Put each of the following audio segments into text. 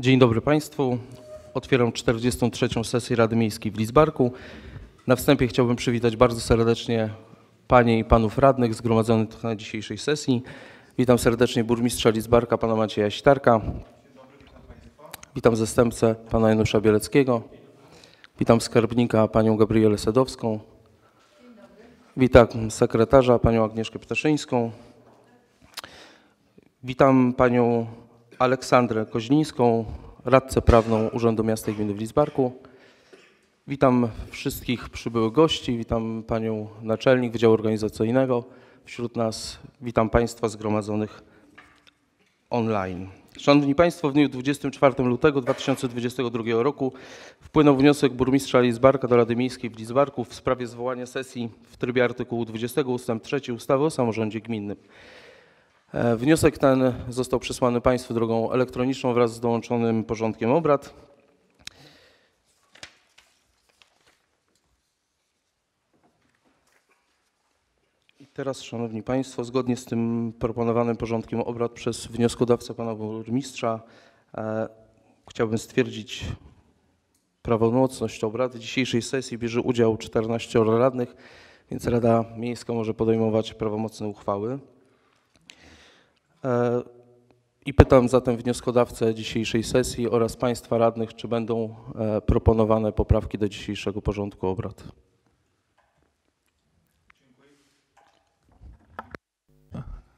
Dzień dobry Państwu. Otwieram 43. sesję Rady Miejskiej w Lizbarku. Na wstępie chciałbym przywitać bardzo serdecznie Panie i Panów Radnych zgromadzonych na dzisiejszej sesji. Witam serdecznie burmistrza Lizbarka, Pana Macieja Sitarka. Witam zastępcę Pana Janusza Bieleckiego. Witam skarbnika Panią Gabrielę Sedowską. Witam sekretarza Panią Agnieszkę Ptaszyńską. Witam Panią Aleksandrę Koźlińską, radcę prawną Urzędu Miasta i Gminy w Lizbarku. Witam wszystkich przybyłych gości, witam Panią Naczelnik Wydziału Organizacyjnego wśród nas, witam Państwa zgromadzonych online. Szanowni Państwo, w dniu 24 lutego 2022 roku wpłynął wniosek burmistrza Lizbarka do Rady Miejskiej w Lizbarku w sprawie zwołania sesji w trybie artykułu 20 ust. 3 ustawy o samorządzie gminnym. E, Wniosek ten został przesłany Państwu drogą elektroniczną wraz z dołączonym porządkiem obrad. Teraz, Szanowni Państwo, zgodnie z tym proponowanym porządkiem obrad przez wnioskodawcę Pana Burmistrza e, chciałbym stwierdzić prawomocność obrad. W dzisiejszej sesji bierze udział 14 radnych, więc Rada Miejska może podejmować prawomocne uchwały. E, I pytam zatem wnioskodawcę dzisiejszej sesji oraz Państwa radnych, czy będą e, proponowane poprawki do dzisiejszego porządku obrad.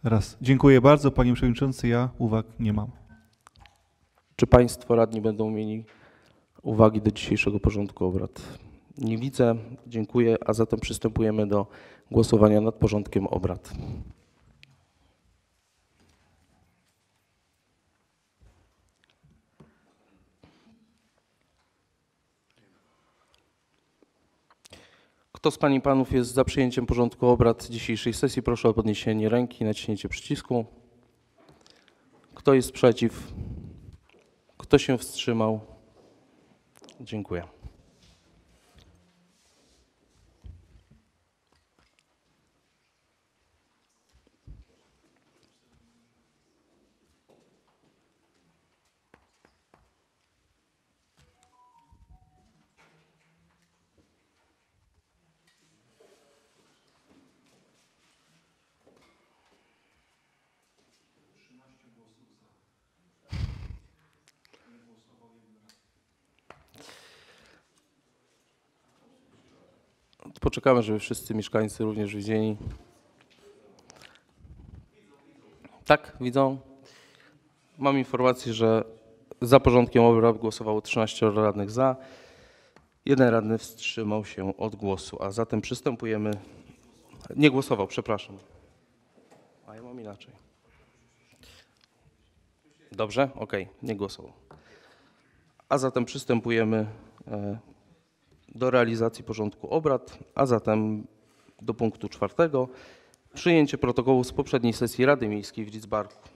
Raz. Dziękuję bardzo, panie przewodniczący. Ja uwag nie mam. Czy Państwo radni będą mieli uwagi do dzisiejszego porządku obrad? Nie widzę. Dziękuję. A zatem przystępujemy do głosowania nad porządkiem obrad. Kto z Pań i Panów jest za przyjęciem porządku obrad dzisiejszej sesji? Proszę o podniesienie ręki i naciśnięcie przycisku. Kto jest przeciw? Kto się wstrzymał? Dziękuję. Poczekamy, żeby wszyscy mieszkańcy również widzieli. Tak, widzą. Mam informację, że za porządkiem obrad głosowało 13 radnych za. Jeden radny wstrzymał się od głosu, a zatem przystępujemy. Nie głosował, przepraszam. A ja mam inaczej. Dobrze? Okej, nie głosował. A zatem przystępujemy e, do realizacji porządku obrad, a zatem do punktu czwartego. Przyjęcie protokołu z poprzedniej sesji Rady Miejskiej w Lidzbarku.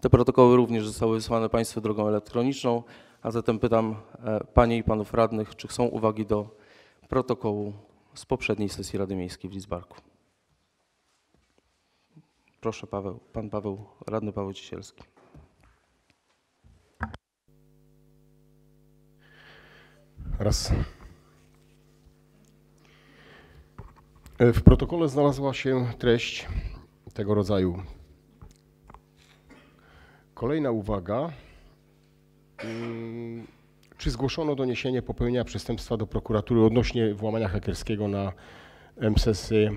Te protokoły również zostały wysłane Państwu drogą elektroniczną, a zatem pytam e, Panie i Panów Radnych, czy są uwagi do protokołu z poprzedniej sesji Rady Miejskiej w Lidzbarku. Proszę Paweł, Pan Paweł, Radny Paweł Cisielski. Raz. E, W protokole znalazła się treść tego rodzaju. Kolejna uwaga. Mm, Czy zgłoszono doniesienie popełnienia przestępstwa do prokuratury odnośnie włamania hakerskiego na MSS-y y,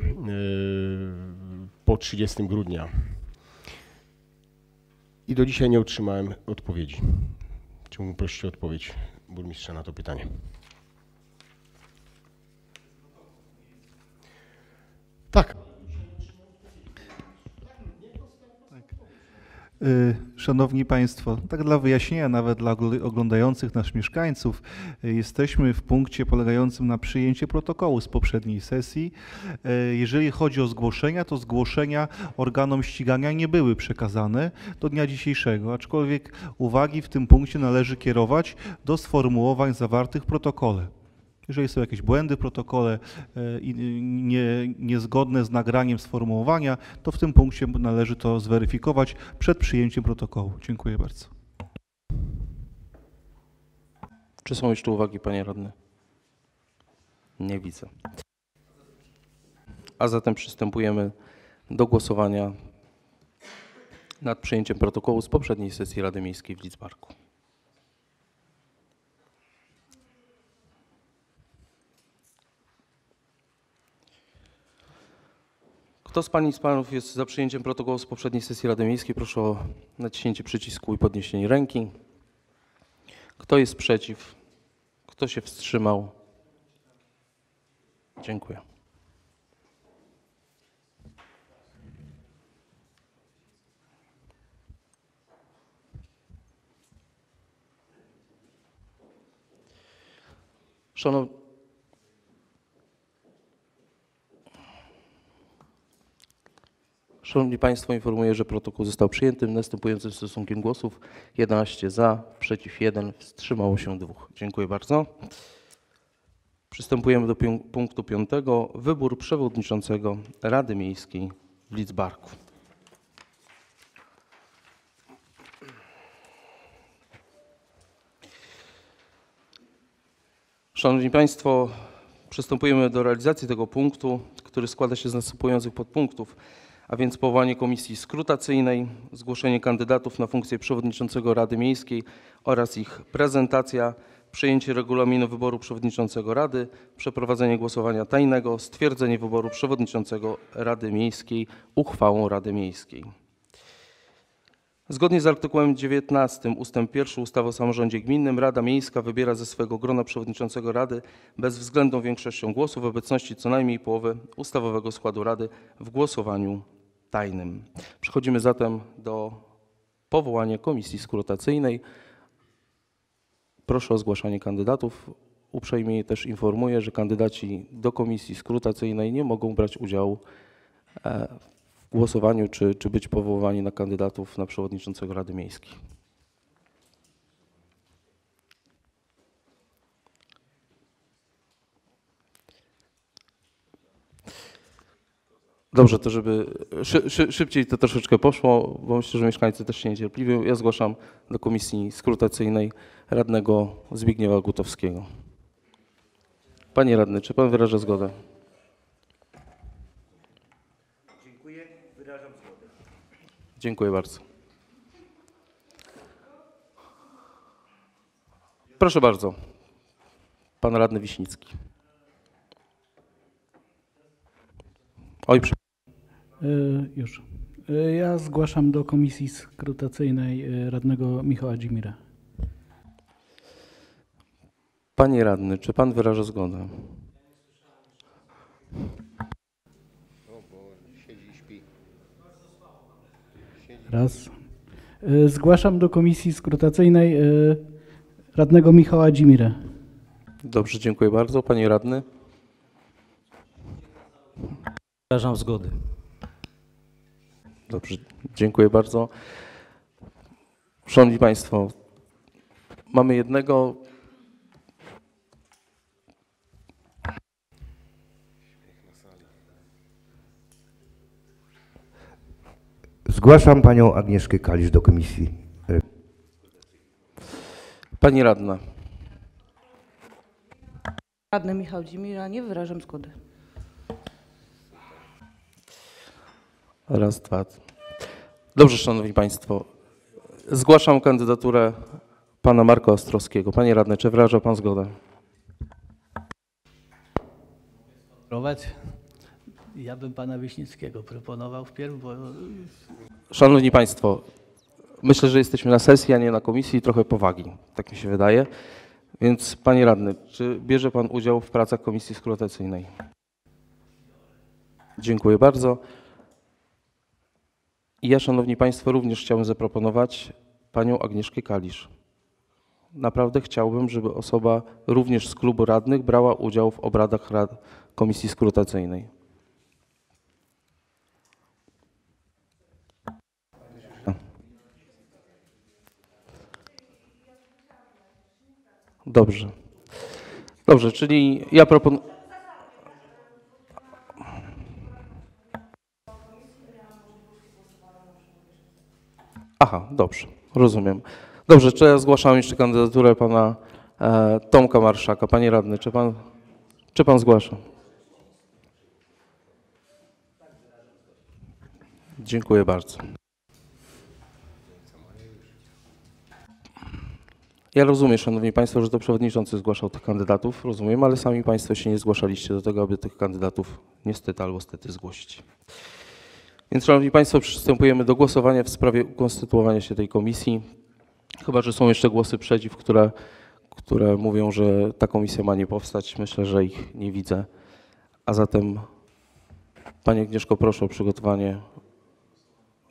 po 30 grudnia? I do dzisiaj nie otrzymałem odpowiedzi. Chciałbym prosić o odpowiedź burmistrza na to pytanie. Tak. Y, Szanowni Państwo, tak dla wyjaśnienia, nawet dla ogl- oglądających nas mieszkańców, y, jesteśmy w punkcie polegającym na przyjęcie protokołu z poprzedniej sesji. Y, Jeżeli chodzi o zgłoszenia, to zgłoszenia organom ścigania nie były przekazane do dnia dzisiejszego, aczkolwiek uwagi w tym punkcie należy kierować do sformułowań zawartych w protokole. Jeżeli są jakieś błędy w protokole e, nie, niezgodne z nagraniem sformułowania, to w tym punkcie należy to zweryfikować przed przyjęciem protokołu. Dziękuję bardzo. Czy są jeszcze uwagi, panie radny? Nie widzę. A zatem przystępujemy do głosowania nad przyjęciem protokołu z poprzedniej sesji Rady Miejskiej w Lidzbarku. Kto z Pań i z Panów jest za przyjęciem protokołu z poprzedniej sesji Rady Miejskiej? Proszę o naciśnięcie przycisku i podniesienie ręki. Kto jest przeciw? Kto się wstrzymał? Dziękuję. Szanow... Szanowni Państwo, informuję, że protokół został przyjęty następującym stosunkiem głosów 11 za, przeciw 1, wstrzymało się 2. Dziękuję bardzo. Przystępujemy do punktu piątego. Wybór przewodniczącego Rady Miejskiej w Lidzbarku. Szanowni Państwo, przystępujemy do realizacji tego punktu, który składa się z następujących podpunktów, a więc powołanie komisji skrutacyjnej, zgłoszenie kandydatów na funkcję przewodniczącego Rady Miejskiej oraz ich prezentacja, przyjęcie regulaminu wyboru przewodniczącego Rady, przeprowadzenie głosowania tajnego, stwierdzenie wyboru przewodniczącego Rady Miejskiej uchwałą Rady Miejskiej. Zgodnie z artykułem 19 ust. 1 ustawy o samorządzie gminnym Rada Miejska wybiera ze swego grona przewodniczącego Rady bezwzględną większością głosów w obecności co najmniej połowy ustawowego składu Rady w głosowaniu tajnym. Przechodzimy zatem do powołania komisji skrutacyjnej. Proszę o zgłaszanie kandydatów. Uprzejmie też informuję, że kandydaci do komisji skrutacyjnej nie mogą brać udziału e, w głosowaniu czy, czy być powoływani na kandydatów na przewodniczącego Rady Miejskiej. Dobrze, to żeby szy, szy, szybciej to troszeczkę poszło, bo myślę, że mieszkańcy też się niecierpliwią. Ja zgłaszam do komisji skrutacyjnej radnego Zbigniewa Gutowskiego. Panie radny, czy pan wyraża zgodę? Dziękuję bardzo. Proszę bardzo, pan radny Wiśnicki. Oj, prze- Y, Już. Y, Ja zgłaszam do komisji skrutacyjnej y, radnego Michała Dzimira. panie radny, czy pan wyraża zgodę? Raz. Zgłaszam do komisji skrutacyjnej radnego Michała Dzimira. Dobrze, dziękuję bardzo. Panie radny? Wyrażam zgody. Dobrze, dziękuję bardzo. Szanowni Państwo, mamy jednego. Zgłaszam panią Agnieszkę Kalisz do komisji. Pani radna. Radny Michał Dzimira, nie wyrażam zgody. Raz, dwa. Dobrze, Szanowni Państwo. Zgłaszam kandydaturę pana Marka Ostrowskiego. Panie radny, czy wyraża pan zgodę? Ja bym pana Wiśnickiego proponował wpierw, bo Szanowni Państwo, myślę, że jesteśmy na sesji, a nie na komisji. Trochę powagi, tak mi się wydaje. Więc, panie radny, czy bierze pan udział w pracach komisji skrutacyjnej? Dziękuję bardzo. I ja, szanowni państwo, również chciałbym zaproponować panią Agnieszkę Kalisz. Naprawdę chciałbym, żeby osoba również z klubu radnych brała udział w obradach rad komisji skrutacyjnej. Dobrze. Dobrze, czyli ja proponuję. Aha, dobrze, rozumiem. Dobrze, czy ja zgłaszam jeszcze kandydaturę pana e, Tomka Marszaka. Panie radny, czy pan, czy pan zgłasza? Dziękuję bardzo. Ja rozumiem, Szanowni Państwo, że to przewodniczący zgłaszał tych kandydatów, rozumiem, ale sami Państwo się nie zgłaszaliście do tego, aby tych kandydatów niestety albo stety zgłosić. Więc, Szanowni Państwo, przystępujemy do głosowania w sprawie ukonstytuowania się tej komisji. Chyba, że są jeszcze głosy przeciw, które, które mówią, że ta komisja ma nie powstać. Myślę, że ich nie widzę. A zatem, Panie Agnieszko, proszę o przygotowanie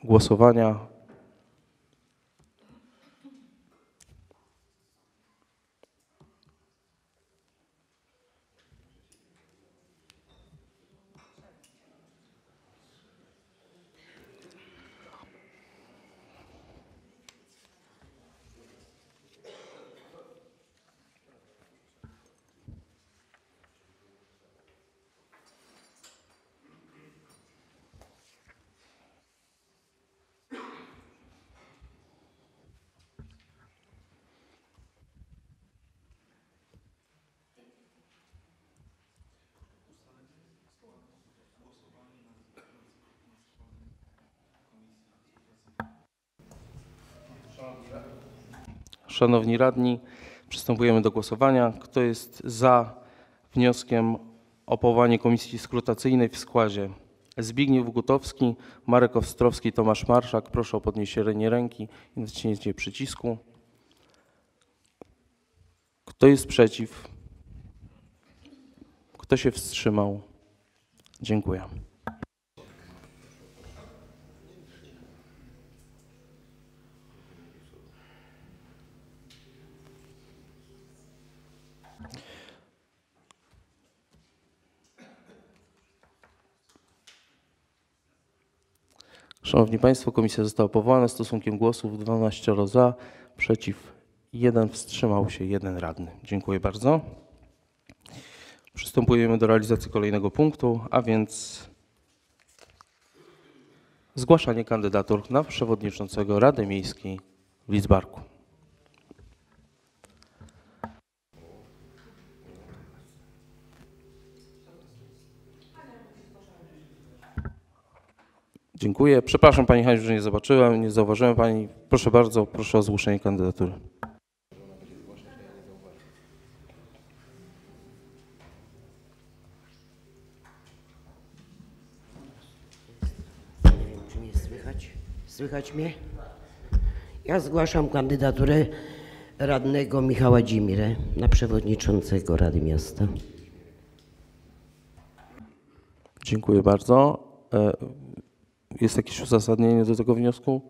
głosowania. Szanowni radni, przystępujemy do głosowania. Kto jest za wnioskiem o powołanie komisji skrutacyjnej w składzie Zbigniew Gutowski, Marek Ostrowski, Tomasz Marszak, proszę o podniesienie ręki i naciśnięcie przycisku. Kto jest przeciw? Kto się wstrzymał? Dziękuję. Szanowni Państwo, komisja została powołana stosunkiem głosów 12 za, przeciw 1, wstrzymał się jeden radny. Dziękuję bardzo. Przystępujemy do realizacji kolejnego punktu, a więc zgłaszanie kandydatur na przewodniczącego Rady Miejskiej w Lidzbarku. Dziękuję. Przepraszam Pani Haniu, że nie zobaczyłem, nie zauważyłem Pani. Proszę bardzo, proszę o zgłoszenie kandydatury. Nie wiem, czy mnie słychać. Słychać mnie? Ja zgłaszam kandydaturę radnego Michała Dzimirę na przewodniczącego Rady Miasta. Dziękuję bardzo. Jest jakieś uzasadnienie do tego wniosku?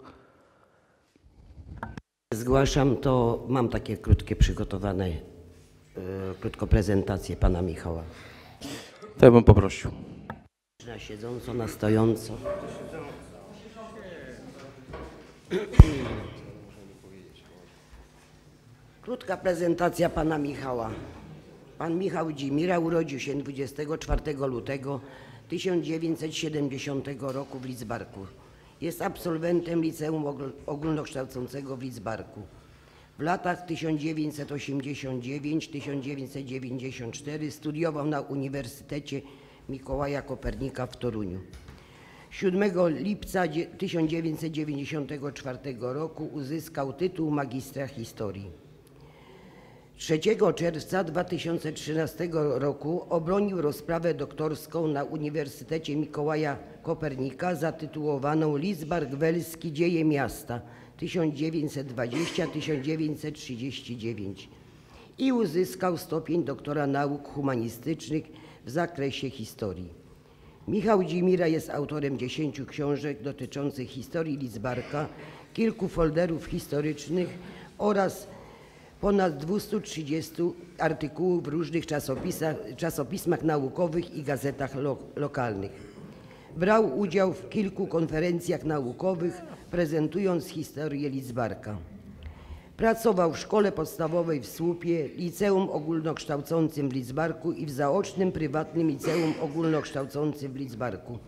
Zgłaszam to, mam takie krótkie przygotowane, e, krótko prezentację pana Michała. To ja bym poprosił. Na siedząco, na stojąco. Krótka prezentacja pana Michała. Pan Michał Dzimira urodził się 24 lutego 1970 roku w Lidzbarku. Jest absolwentem Liceum Ogólnokształcącego w Lidzbarku. W latach 1989-1994 studiował na Uniwersytecie Mikołaja Kopernika w Toruniu. 7 lipca dzie- 1994 roku uzyskał tytuł magistra historii. 3 czerwca 2013 roku obronił rozprawę doktorską na Uniwersytecie Mikołaja Kopernika zatytułowaną Lidzbark Welski Dzieje Miasta 1920-1939 i uzyskał stopień doktora nauk humanistycznych w zakresie historii. Michał Dzimira jest autorem dziesięciu książek dotyczących historii Lidzbarka, kilku folderów historycznych oraz ponad 230 artykułów w różnych czasopisach, czasopismach naukowych i gazetach lo, lokalnych. Brał udział w kilku konferencjach naukowych, prezentując historię Lidzbarka. Pracował w szkole podstawowej w Słupie, liceum ogólnokształcącym w Lidzbarku i w zaocznym prywatnym liceum ogólnokształcącym w Lidzbarku.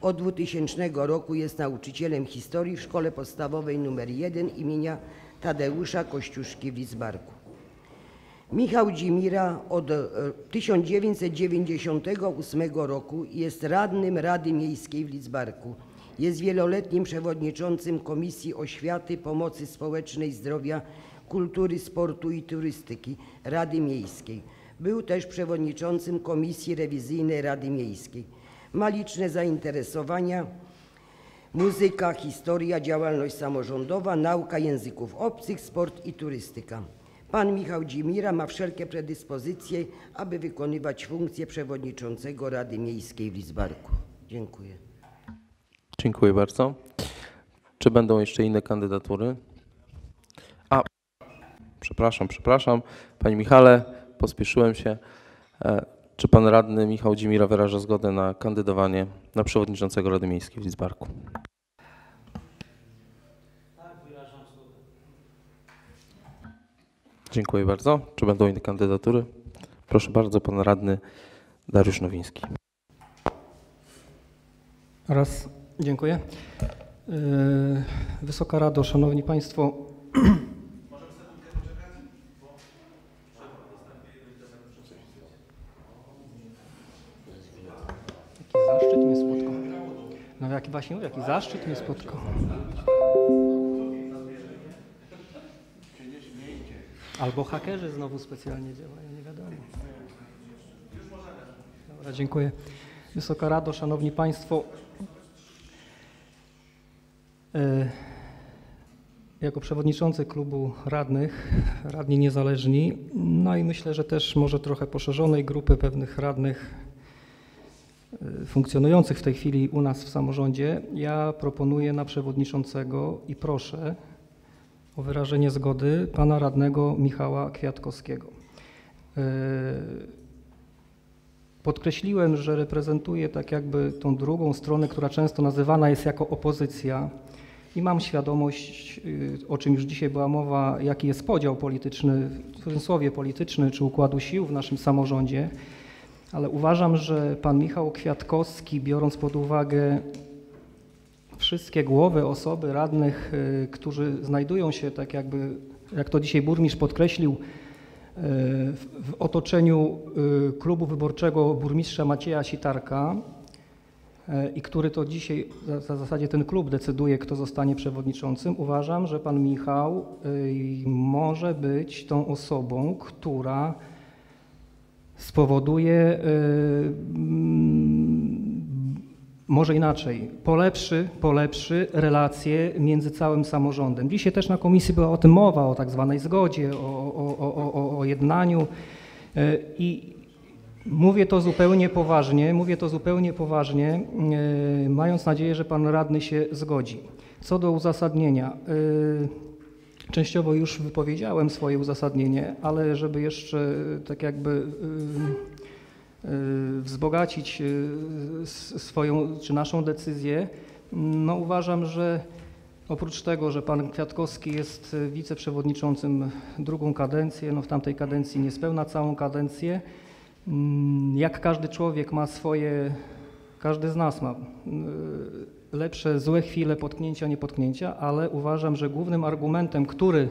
Od 2000 roku jest nauczycielem historii w szkole podstawowej nr 1 imienia Tadeusza Kościuszki w Lidzbarku. Michał Dzimira od e, 1998 roku jest radnym Rady Miejskiej w Lidzbarku. Jest wieloletnim przewodniczącym Komisji Oświaty, Pomocy Społecznej, Zdrowia, Kultury, Sportu i Turystyki Rady Miejskiej. Był też przewodniczącym Komisji Rewizyjnej Rady Miejskiej. Ma liczne zainteresowania muzyka, historia, działalność samorządowa, nauka języków obcych, sport i turystyka. Pan Michał Dzimira ma wszelkie predyspozycje, aby wykonywać funkcję przewodniczącego Rady Miejskiej w Lidzbarku. Dziękuję. Dziękuję bardzo. Czy będą jeszcze inne kandydatury? A, przepraszam, przepraszam. Panie Michale, pospieszyłem się. Czy pan radny Michał Dzimira wyraża zgodę na kandydowanie na przewodniczącego Rady Miejskiej w Lidzbarku? Dziękuję bardzo. Czy będą inne kandydatury? Proszę bardzo, pan radny Dariusz Nowiński. Raz, dziękuję. Yy, Wysoka Rado, Szanowni Państwo. jaki właśnie, jaki zaszczyt mnie spotkał. Albo hakerzy znowu specjalnie działają, nie wiadomo. Dobra, dziękuję. Wysoka Rado, Szanowni Państwo. E, Jako przewodniczący klubu radnych, radni niezależni, no i myślę, że też może trochę poszerzonej grupy pewnych radnych funkcjonujących w tej chwili u nas w samorządzie, ja proponuję na przewodniczącego i proszę o wyrażenie zgody pana radnego Michała Kwiatkowskiego. E, Podkreśliłem, że reprezentuję tak jakby tą drugą stronę, która często nazywana jest jako opozycja i mam świadomość, y, o czym już dzisiaj była mowa, jaki jest podział polityczny, w cudzysłowie polityczny, czy układu sił w naszym samorządzie, ale uważam, że pan Michał Kwiatkowski, biorąc pod uwagę wszystkie głowy, osoby radnych, y, którzy znajdują się tak jakby, jak to dzisiaj burmistrz podkreślił, y, w w otoczeniu y, klubu wyborczego burmistrza Macieja Sitarka i który to dzisiaj, za zasadzie ten klub decyduje, kto zostanie przewodniczącym, uważam, że pan Michał może być tą osobą, która spowoduje, y, mm, może inaczej, polepszy, polepszy relacje między całym samorządem. Dzisiaj też na komisji była o tym mowa, o tak zwanej zgodzie, o, o, o, o, jednaniu y, i mówię to zupełnie poważnie, mówię to zupełnie poważnie, y, mając nadzieję, że pan radny się zgodzi. Co do uzasadnienia, Częściowo już wypowiedziałem swoje uzasadnienie, ale żeby jeszcze tak jakby y, y, wzbogacić swoją czy naszą decyzję, no uważam, że oprócz tego, że pan Kwiatkowski jest wiceprzewodniczącym drugą kadencję, no w tamtej kadencji niespełna całą kadencję, mm, jak każdy człowiek ma swoje, każdy z nas ma lepsze, złe chwile, potknięcia, niepotknięcia, ale uważam, że głównym argumentem, który,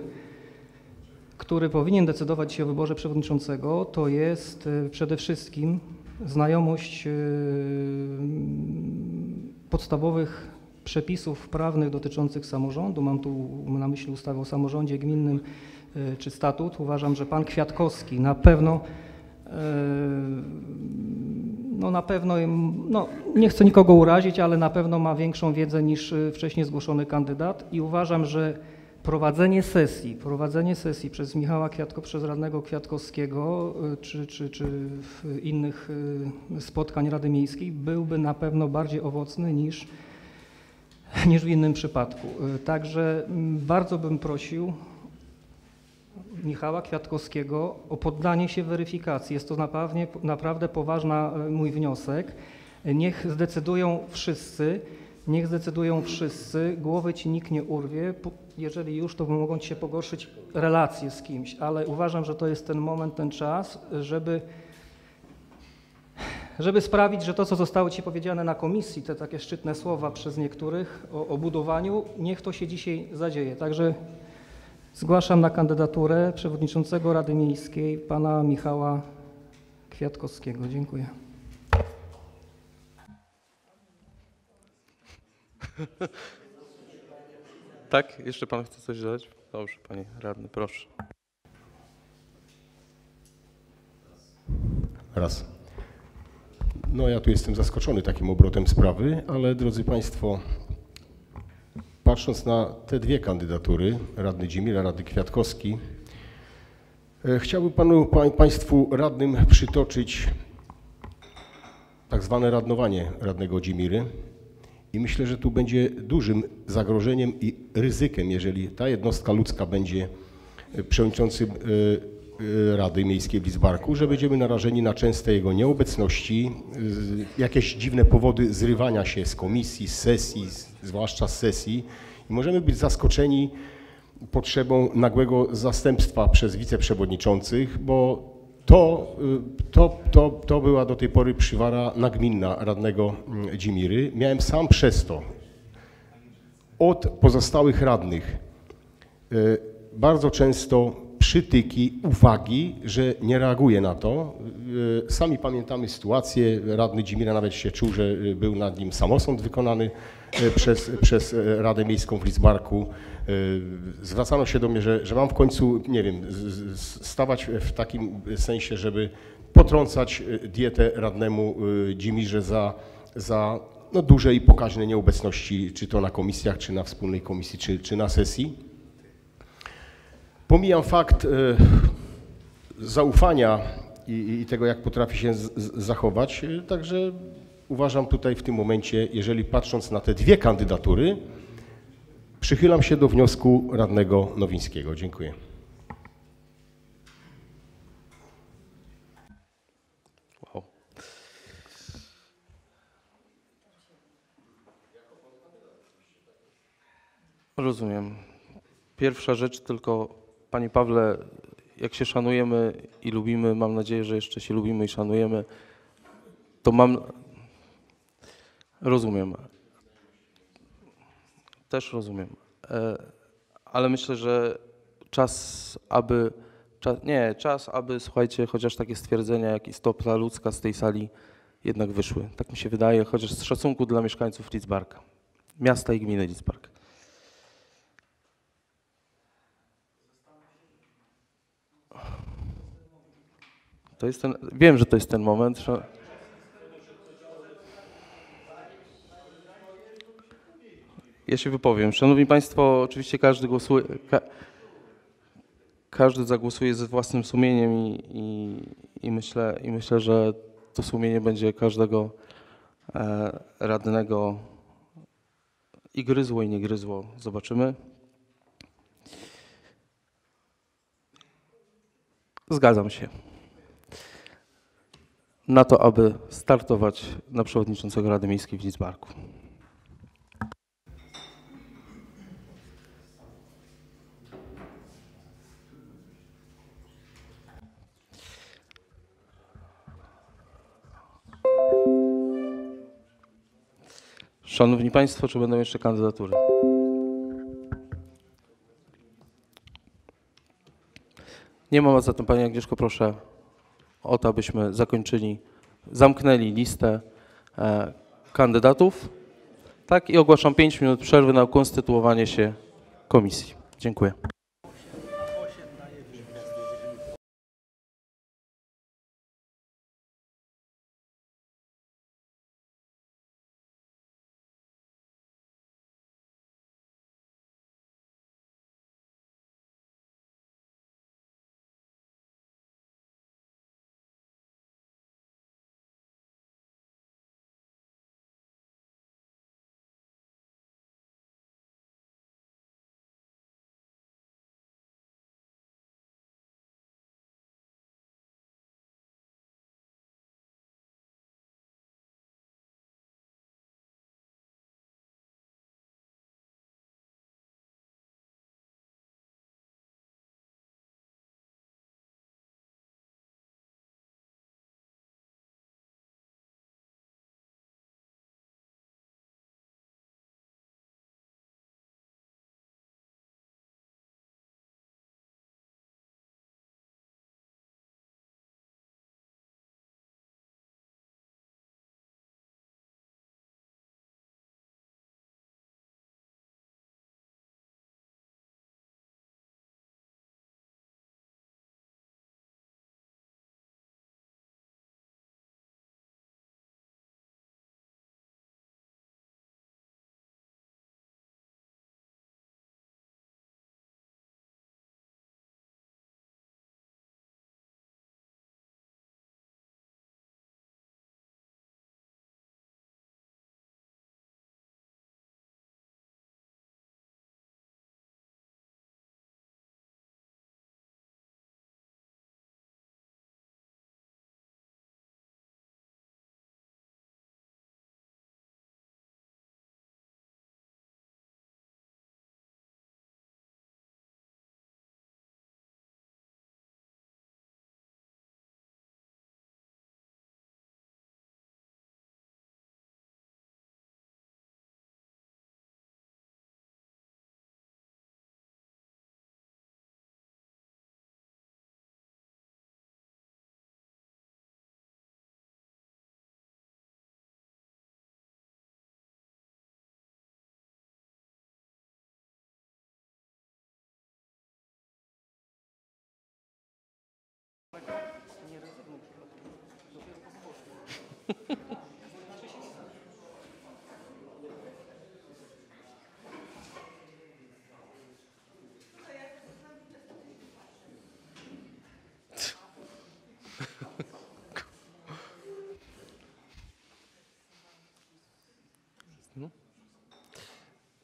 który powinien decydować się o wyborze przewodniczącego, to jest y, przede wszystkim znajomość y, podstawowych przepisów prawnych dotyczących samorządu. Mam tu na myśli ustawę o samorządzie gminnym y, czy statut. Uważam, że pan Kwiatkowski na pewno no na pewno, no nie chcę nikogo urazić, ale na pewno ma większą wiedzę niż y, wcześniej zgłoszony kandydat i uważam, że prowadzenie sesji, prowadzenie sesji przez Michała Kwiatko, przez radnego Kwiatkowskiego y, czy, czy, czy innych y, spotkań Rady Miejskiej byłby na pewno bardziej owocny niż, niż w innym przypadku. Także mm, bardzo bym prosił Michała Kwiatkowskiego o poddanie się weryfikacji. Jest to naprawdę, naprawdę poważna e, mój wniosek. Niech zdecydują wszyscy, niech zdecydują wszyscy, głowy ci nikt nie urwie. Jeżeli już, to mogą ci się pogorszyć relacje z kimś, ale uważam, że to jest ten moment, ten czas, żeby żeby sprawić, że to, co zostało Ci powiedziane na komisji, te takie szczytne słowa przez niektórych o, o budowaniu, niech to się dzisiaj zadzieje. Także Zgłaszam na kandydaturę przewodniczącego Rady Miejskiej pana Michała Kwiatkowskiego. Dziękuję. Tak? Jeszcze pan chce coś dodać? Dobrze, panie radny, proszę. Raz. No ja tu jestem zaskoczony takim obrotem sprawy, ale drodzy Państwo, patrząc na te dwie kandydatury, radny Dzimira, radny Kwiatkowski, e, chciałbym panu, pa, Państwu radnym przytoczyć tak zwane radnowanie radnego Dzimiry i myślę, że tu będzie dużym zagrożeniem i ryzykiem, jeżeli ta jednostka ludzka będzie e, przewodniczącym e, Rady Miejskiej w Lidzbarku, że będziemy narażeni na częste jego nieobecności, jakieś dziwne powody zrywania się z komisji, z sesji, z- zwłaszcza z sesji i możemy być zaskoczeni potrzebą nagłego zastępstwa przez wiceprzewodniczących, bo to, y, to, to, to była do tej pory przywara nagminna radnego mm, Dzimiry. Miałem sam przez to od pozostałych radnych y, bardzo często przytyki, uwagi, że nie reaguje na to. Y, Sami pamiętamy sytuację, radny Dzimira nawet się czuł, że był nad nim samosąd wykonany przez, przez y, Radę Miejską w Lidzbarku. Y, Zwracano się do mnie, że, że mam w końcu, nie wiem, stawać w takim sensie, żeby potrącać dietę radnemu Dzimirze za, za no, duże i pokaźne nieobecności, czy to na komisjach, czy na wspólnej komisji, czy, czy na sesji. Pomijam fakt e, zaufania i, i tego, jak potrafi się z, z, zachować, e, także uważam tutaj w tym momencie, jeżeli patrząc na te dwie kandydatury, przychylam się do wniosku radnego Nowińskiego. Dziękuję. Wow. Rozumiem. Pierwsza rzecz tylko, Panie Pawle, jak się szanujemy i lubimy, mam nadzieję, że jeszcze się lubimy i szanujemy, to mam... Rozumiem. Też rozumiem. E, Ale myślę, że czas, aby... Czas, nie, czas, aby, słuchajcie, chociaż takie stwierdzenia, jak istota ludzka z tej sali jednak wyszły. Tak mi się wydaje, chociaż z szacunku dla mieszkańców Lidzbarka, miasta i gminy Lidzbark. To jest ten, wiem, że to jest ten moment. Ja się wypowiem. Szanowni Państwo, oczywiście każdy głosuje, ka, każdy zagłosuje ze własnym sumieniem i, i, i, myślę, i myślę, że to sumienie będzie każdego e, radnego i gryzło, i nie gryzło. Zobaczymy. Zgadzam się na to, aby startować na przewodniczącego Rady Miejskiej w Lidzbarku. Szanowni Państwo, czy będą jeszcze kandydatury? Nie ma, zatem Pani Agnieszko, proszę o to, abyśmy zakończyli, zamknęli listę e, kandydatów. Tak, i ogłaszam 5 minut przerwy na konstytuowanie się komisji. Dziękuję.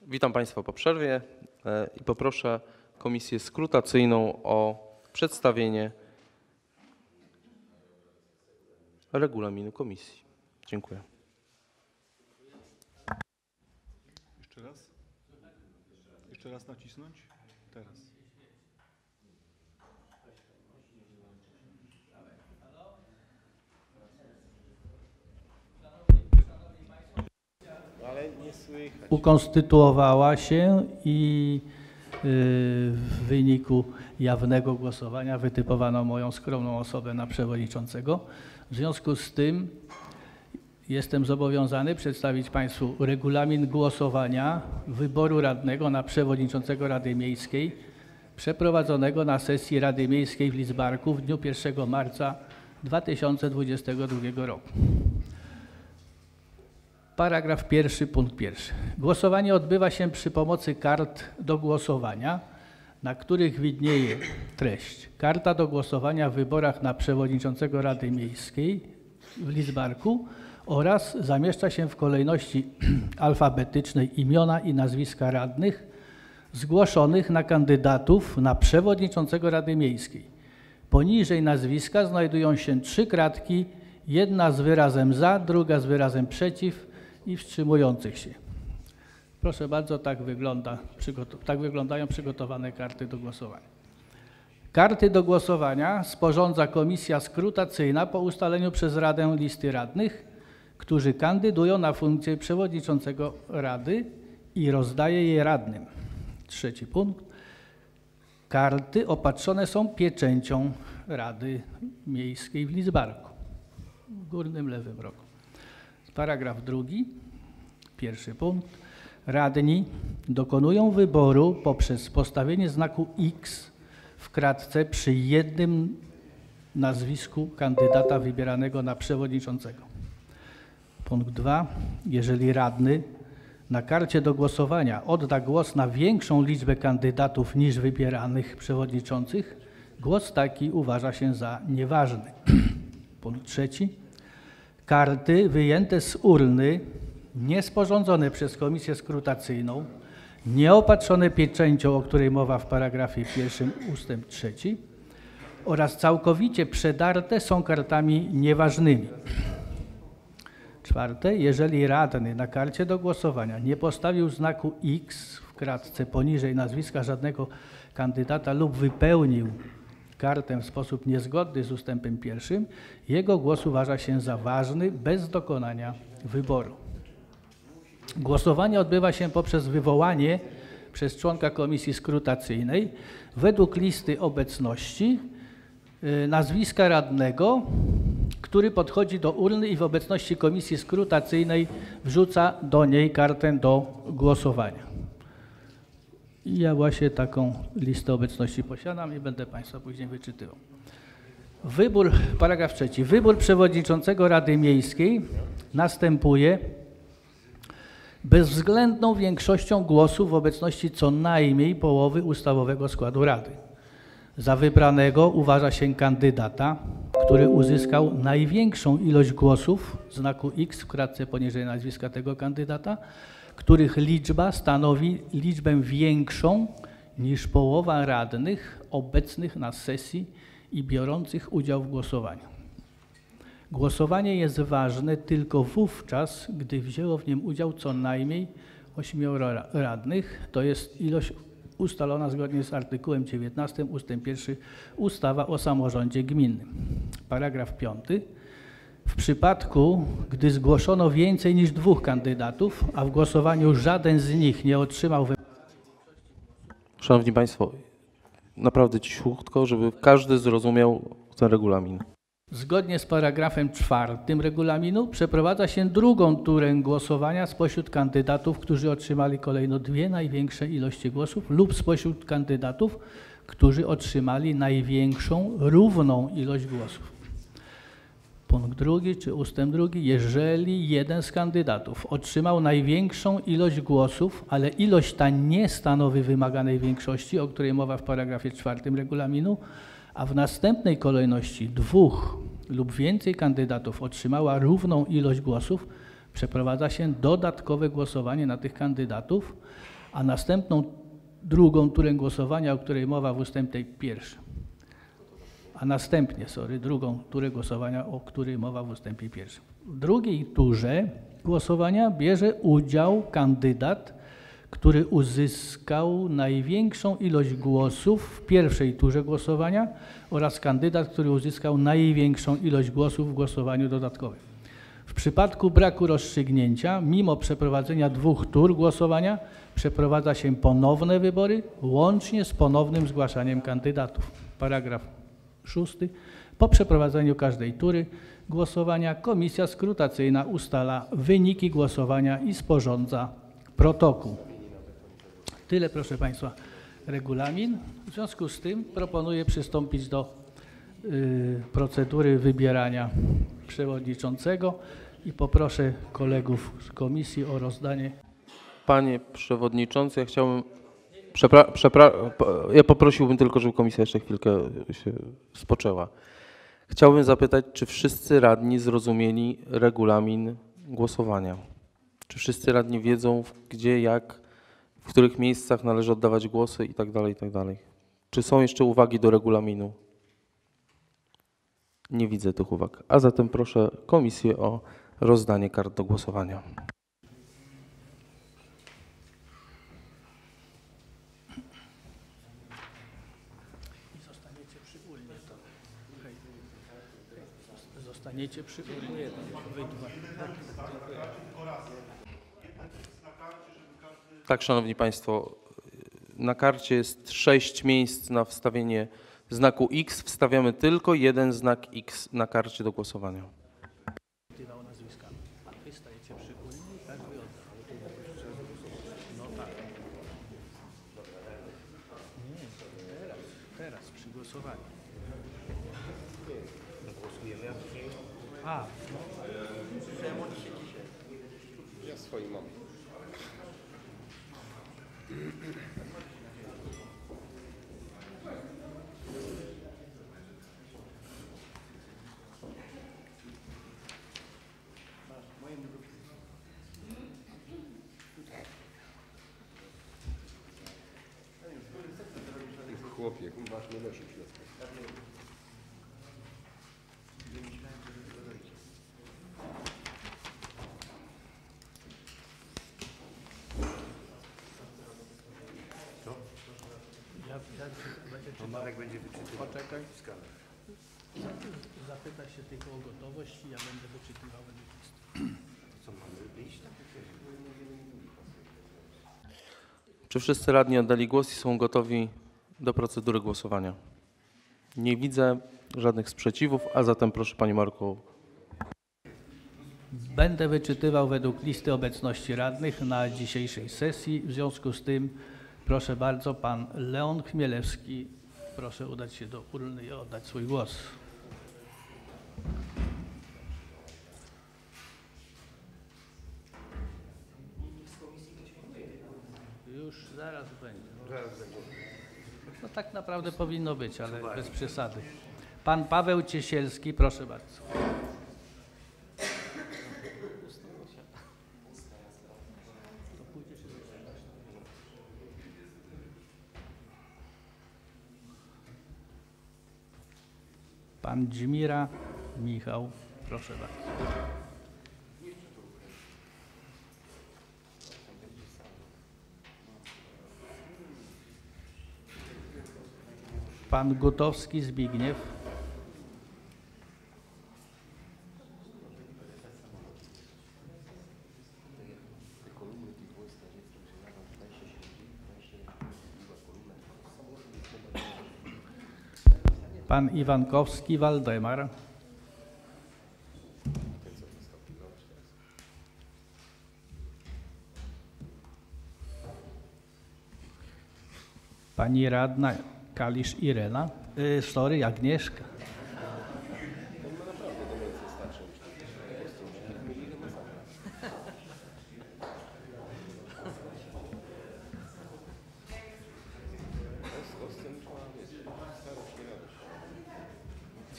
Witam Państwa po przerwie e, i poproszę Komisję Skrutacyjną o przedstawienie regulaminu komisji. Dziękuję. Jeszcze raz? Jeszcze raz nacisnąć? Teraz. ukonstytuowała się i y, w wyniku jawnego głosowania wytypowano moją skromną osobę na przewodniczącego. W związku z tym jestem zobowiązany przedstawić Państwu regulamin głosowania wyboru radnego na przewodniczącego Rady Miejskiej przeprowadzonego na sesji Rady Miejskiej w Lidzbarku w dniu 1 marca 2022 roku. Paragraf pierwszy, punkt pierwszy. Głosowanie odbywa się przy pomocy kart do głosowania, na których widnieje treść. Karta do głosowania w wyborach na przewodniczącego Rady Miejskiej w Lidzbarku oraz zamieszcza się w kolejności alfabetycznej imiona i nazwiska radnych zgłoszonych na kandydatów na przewodniczącego Rady Miejskiej. Poniżej nazwiska znajdują się trzy kratki, jedna z wyrazem za, druga z wyrazem przeciw i wstrzymujących się. Proszę bardzo, tak, wygląda, tak wyglądają przygotowane karty do głosowania. Karty do głosowania sporządza komisja skrutacyjna po ustaleniu przez Radę listy radnych, którzy kandydują na funkcję przewodniczącego Rady i rozdaje je radnym. Trzeci punkt. Karty opatrzone są pieczęcią Rady Miejskiej w Lidzbarku w górnym lewym rogu. Paragraf drugi, pierwszy punkt. Radni dokonują wyboru poprzez postawienie znaku X w kratce przy jednym nazwisku kandydata wybieranego na przewodniczącego. Punkt dwa. Jeżeli radny na karcie do głosowania odda głos na większą liczbę kandydatów niż wybieranych przewodniczących, głos taki uważa się za nieważny. Punkt trzeci. Karty wyjęte z urny, niesporządzone przez komisję skrutacyjną, nieopatrzone pieczęcią, o której mowa w paragrafie pierwszym ustęp trzeci oraz całkowicie przedarte są kartami nieważnymi. Czwarte, jeżeli radny na karcie do głosowania nie postawił znaku X w kratce poniżej nazwiska żadnego kandydata lub wypełnił kartę w sposób niezgodny z ustępem pierwszym, jego głos uważa się za ważny bez dokonania wyboru. Głosowanie odbywa się poprzez wywołanie przez członka komisji skrutacyjnej według listy obecności y, nazwiska radnego, który podchodzi do urny i w obecności komisji skrutacyjnej wrzuca do niej kartę do głosowania. I ja właśnie taką listę obecności posiadam i będę Państwa później wyczytywał. Wybór, paragraf trzeci. Wybór przewodniczącego Rady Miejskiej następuje bezwzględną większością głosów w obecności co najmniej połowy ustawowego składu Rady. Za wybranego uważa się kandydata, który uzyskał największą ilość głosów, znaku X w kratce poniżej nazwiska tego kandydata, których liczba stanowi liczbę większą niż połowa radnych obecnych na sesji i biorących udział w głosowaniu. Głosowanie jest ważne tylko wówczas, gdy wzięło w nim udział co najmniej ośmioro ra- radnych, to jest ilość ustalona zgodnie z artykułem 19 ust. 1 ustawy o samorządzie gminnym. Paragraf 5. W przypadku, gdy zgłoszono więcej niż dwóch kandydatów, a w głosowaniu żaden z nich nie otrzymał Szanowni Państwo, naprawdę cichutko, żeby każdy zrozumiał ten regulamin. Zgodnie z paragrafem czwartym regulaminu przeprowadza się drugą turę głosowania spośród kandydatów, którzy otrzymali kolejno dwie największe ilości głosów lub spośród kandydatów, którzy otrzymali największą równą ilość głosów. Punkt drugi, czy ustęp drugi, jeżeli jeden z kandydatów otrzymał największą ilość głosów, ale ilość ta nie stanowi wymaganej większości, o której mowa w paragrafie czwartym regulaminu, a w następnej kolejności dwóch lub więcej kandydatów otrzymała równą ilość głosów, przeprowadza się dodatkowe głosowanie na tych kandydatów, a następną drugą turę głosowania, o której mowa w ustępie pierwszym. A następnie, sorry, drugą turę głosowania, o której mowa w ustępie pierwszym. W drugiej turze głosowania bierze udział kandydat, który uzyskał największą ilość głosów w pierwszej turze głosowania oraz kandydat, który uzyskał największą ilość głosów w głosowaniu dodatkowym. W przypadku braku rozstrzygnięcia, mimo przeprowadzenia dwóch tur głosowania, przeprowadza się ponowne wybory, łącznie z ponownym zgłaszaniem kandydatów. Paragraf Szósty. Po przeprowadzeniu każdej tury głosowania komisja skrutacyjna ustala wyniki głosowania i sporządza protokół. Tyle, proszę Państwa, regulamin. W związku z tym proponuję przystąpić do y, procedury wybierania przewodniczącego i poproszę kolegów z komisji o rozdanie. Panie Przewodniczący, ja chciałbym... Przepra, przepra, ja poprosiłbym tylko, żeby komisja jeszcze chwilkę się spoczęła. Chciałbym zapytać, czy wszyscy radni zrozumieli regulamin głosowania? Czy wszyscy radni wiedzą, gdzie, jak, w których miejscach należy oddawać głosy i tak dalej, i tak? Czy są jeszcze uwagi do regulaminu? Nie widzę tych uwag. A zatem proszę komisję o rozdanie kart do głosowania. Zostaniecie przy urnie, zostaniecie przy urnie, Tak, Szanowni Państwo, na karcie jest sześć miejsc na wstawienie znaku X. Wstawiamy tylko jeden znak X na karcie do głosowania. Głosowaniu. A, Ja swoim mam. Chłopie, masz nie leży w środku. ja, ja Marek będzie wyczytywał. Poczekaj. Zapyta się tylko o gotowość i ja będę wyczytywał według listy. Czy wszyscy radni oddali głos i są gotowi do procedury głosowania? Nie widzę żadnych sprzeciwów, a zatem proszę Panie Marku. Będę wyczytywał według listy obecności radnych na dzisiejszej sesji. W związku z tym proszę bardzo, pan Leon Chmielewski, proszę udać się do urny i oddać swój głos. Już zaraz będzie. No tak naprawdę powinno być, ale bez przesady. Pan Paweł Ciesielski, proszę bardzo. Pan Dzimira Michał, proszę bardzo. Pan Gutowski Zbigniew. Pan Iwankowski Waldemar. Pani radna Kalisz Irena. Y, sorry, Agnieszka.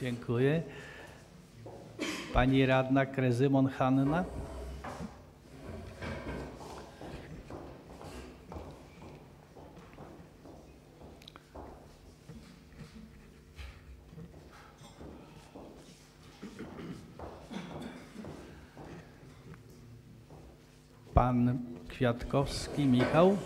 Dziękuję. Pani radna Krezymon Hanna. Pan Kwiatkowski Michał.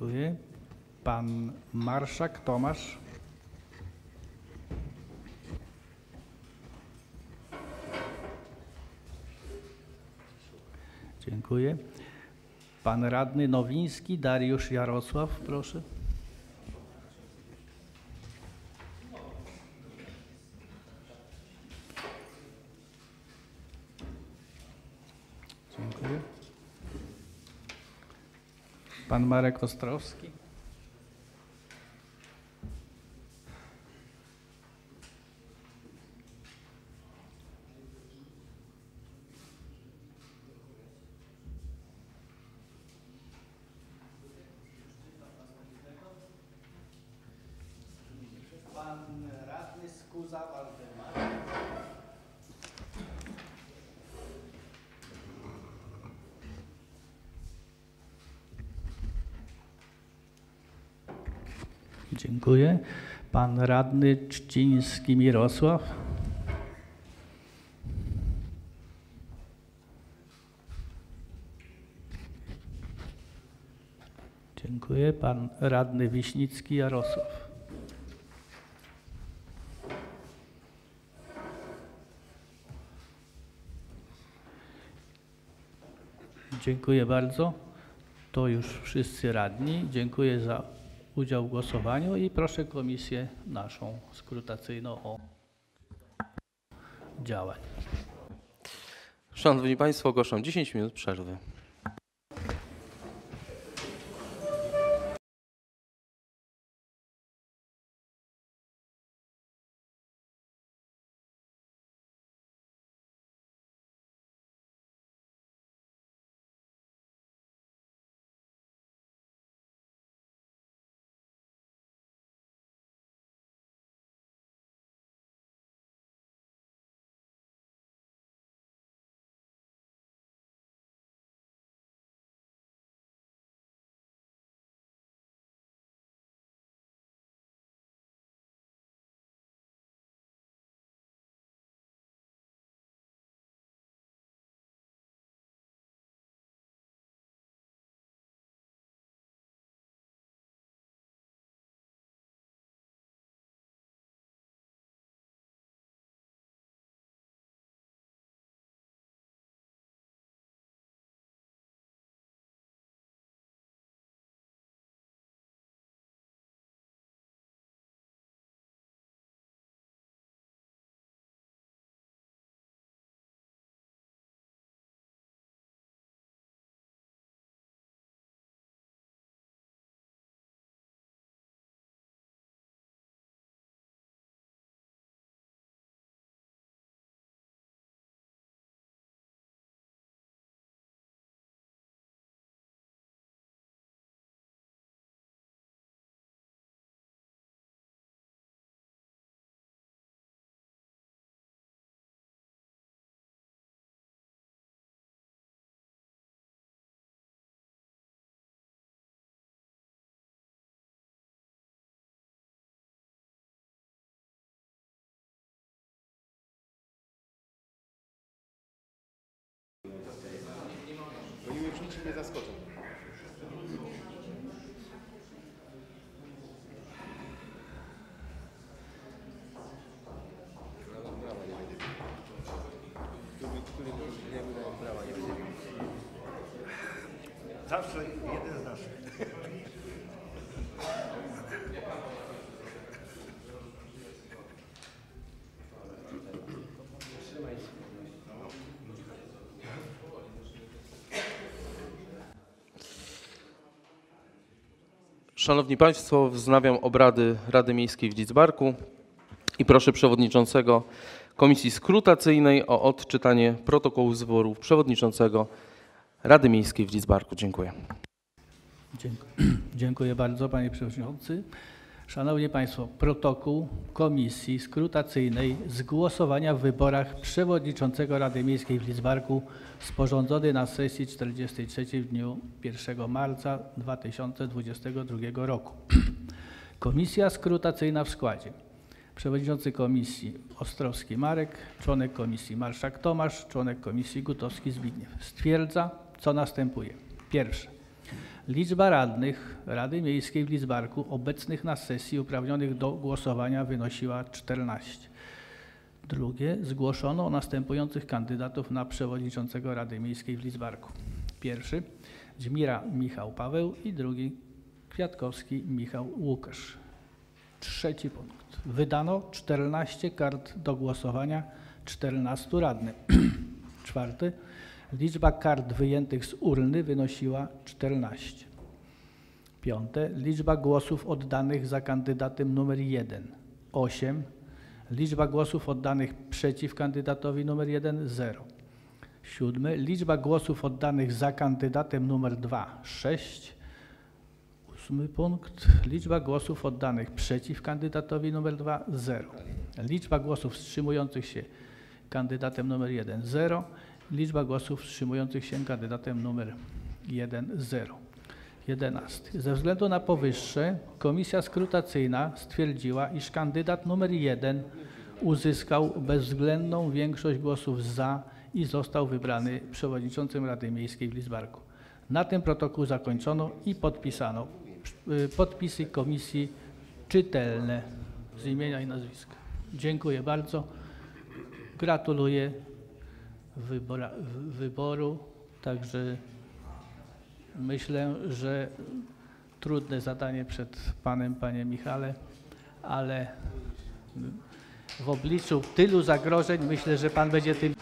Dziękuję. Pan Marszak Tomasz. Dziękuję. Pan radny Nowiński Dariusz Jarosław, proszę. Dziękuję. Pan Marek Ostrowski. Dziękuję. Pan radny Czciński Mirosław. Dziękuję. Pan radny Wiśnicki Jarosław. Dziękuję bardzo. To już wszyscy radni. Dziękuję za udział w głosowaniu i proszę komisję naszą skrutacyjną o działań. Szanowni Państwo, ogłaszam 10 minut przerwy. Zawsze jeden z naszych. Szanowni Państwo, wznawiam obrady Rady Miejskiej w Lidzbarku i proszę przewodniczącego Komisji Skrutacyjnej o odczytanie protokołu z wyborów przewodniczącego Rady Miejskiej w Lidzbarku. Dziękuję. Dziękuję, dziękuję bardzo panie przewodniczący. Szanowni Państwo, protokół Komisji Skrutacyjnej z głosowania w wyborach przewodniczącego Rady Miejskiej w Lidzbarku sporządzony na sesji 43 w dniu 1 marca 2022 roku. Komisja skrutacyjna w składzie. Przewodniczący Komisji Ostrowski Marek, członek Komisji Marszak Tomasz, członek Komisji Gutowski Zbigniew. Stwierdza, co następuje. Pierwsze. Liczba radnych Rady Miejskiej w Lidzbarku obecnych na sesji uprawnionych do głosowania wynosiła 14. Drugie, zgłoszono następujących kandydatów na przewodniczącego Rady Miejskiej w Lidzbarku. Pierwszy, Dźmira Michał Paweł i drugi, Kwiatkowski Michał Łukasz. Trzeci punkt. Wydano 14 kart do głosowania 14 radnych. Czwarty, liczba kart wyjętych z urny wynosiła 14. Piąte, liczba głosów oddanych za kandydatem numer 1 8. Liczba głosów oddanych przeciw kandydatowi numer 1 0. Siódme, liczba głosów oddanych za kandydatem numer 2 6. Ósmy punkt, liczba głosów oddanych przeciw kandydatowi numer 2 0. Liczba głosów wstrzymujących się kandydatem numer 1 0. Liczba głosów wstrzymujących się kandydatem numer 1 0. 11. Ze względu na powyższe komisja skrutacyjna stwierdziła, iż kandydat numer 1 uzyskał bezwzględną większość głosów za i został wybrany przewodniczącym Rady Miejskiej w Lidzbarku. Na tym protokół zakończono i podpisano. Y, Podpisy komisji czytelne z imienia i nazwiska. Dziękuję bardzo. Gratuluję wybora, wyboru. Także myślę, że trudne zadanie przed Panem, Panie Michale, ale w obliczu tylu zagrożeń myślę, że Pan będzie tym.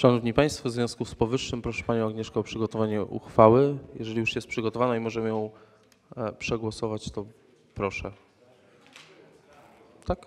Szanowni Państwo, w związku z powyższym proszę Panią Agnieszkę o przygotowanie uchwały. Jeżeli już jest przygotowana i możemy ją e, przegłosować, to proszę. Tak?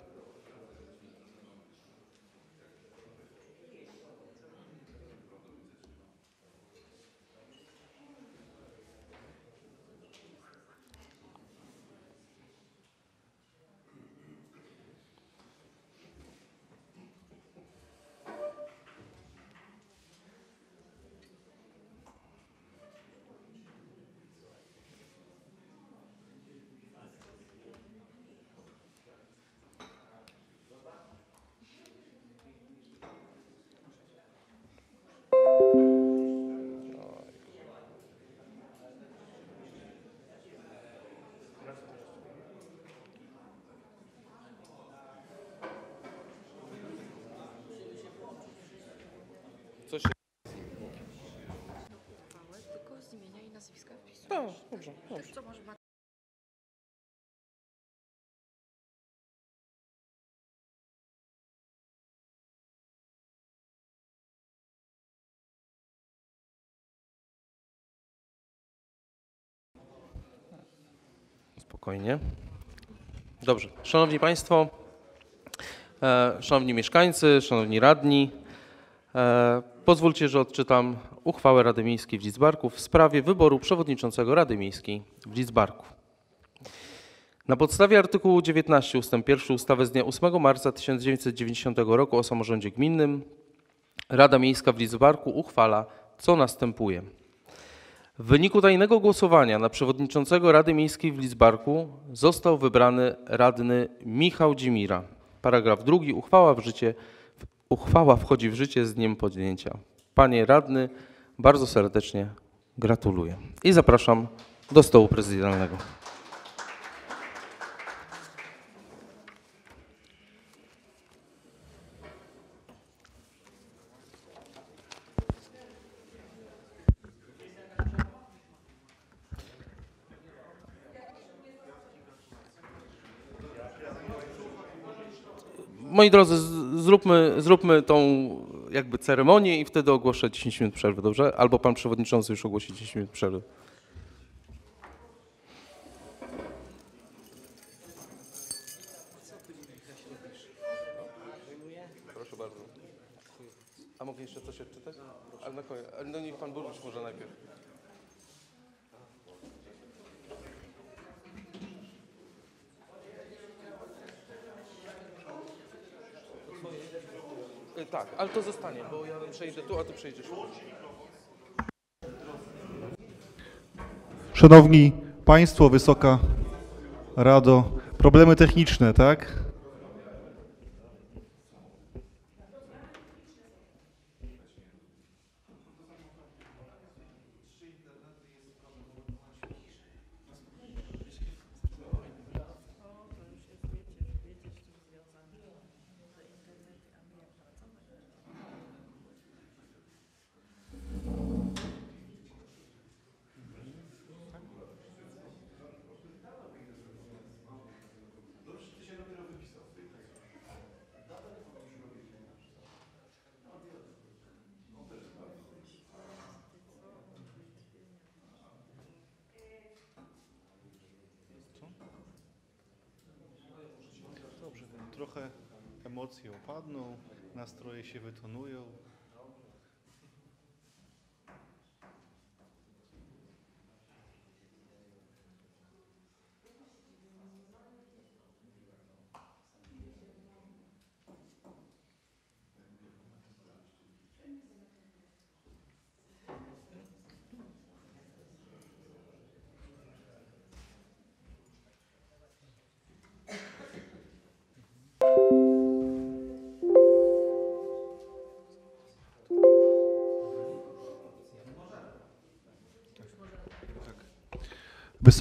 Spokojnie. Dobrze. Szanowni Państwo, e, szanowni mieszkańcy, szanowni radni, e, pozwólcie, że odczytam uchwałę Rady Miejskiej w Lidzbarku w sprawie wyboru przewodniczącego Rady Miejskiej w Lidzbarku. Na podstawie artykułu 19 ust. 1 ustawy z dnia 8 marca 1990 roku o samorządzie gminnym Rada Miejska w Lidzbarku uchwala, co następuje. W wyniku tajnego głosowania na przewodniczącego Rady Miejskiej w Lidzbarku został wybrany radny Michał Dzimira. Paragraf drugi. Uchwała, w życie, uchwała wchodzi w życie z dniem podjęcia. Panie radny, bardzo serdecznie gratuluję i zapraszam do stołu prezydialnego. Moi drodzy, zróbmy, zróbmy tą jakby ceremonię i wtedy ogłoszę 10 minut przerwy, dobrze? Albo pan przewodniczący już ogłosi 10 minut przerwy. Proszę bardzo. A mogę jeszcze coś odczytać? Ale na koniec. Ale No niech pan burmistrz może najpierw. Y, Tak, ale to zostanie, bo ja przejdę tu, a ty przejdziesz. Szanowni Państwo, Wysoka Rado, problemy techniczne, tak?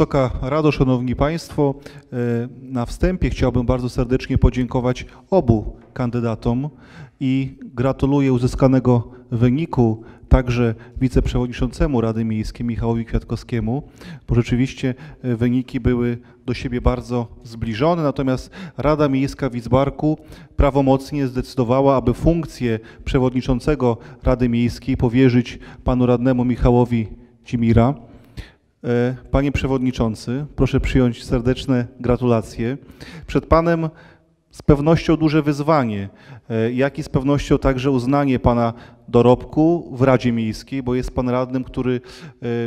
Wysoka Rado, Szanowni Państwo, e, na wstępie chciałbym bardzo serdecznie podziękować obu kandydatom i gratuluję uzyskanego wyniku także wiceprzewodniczącemu Rady Miejskiej Michałowi Kwiatkowskiemu, bo rzeczywiście e, wyniki były do siebie bardzo zbliżone, natomiast Rada Miejska w Widzbarku prawomocnie zdecydowała, aby funkcję przewodniczącego Rady Miejskiej powierzyć panu radnemu Michałowi Cimira. E, Panie Przewodniczący, proszę przyjąć serdeczne gratulacje. Przed Panem z pewnością duże wyzwanie, e, jak i z pewnością także uznanie Pana dorobku w Radzie Miejskiej, bo jest Pan radnym, który e,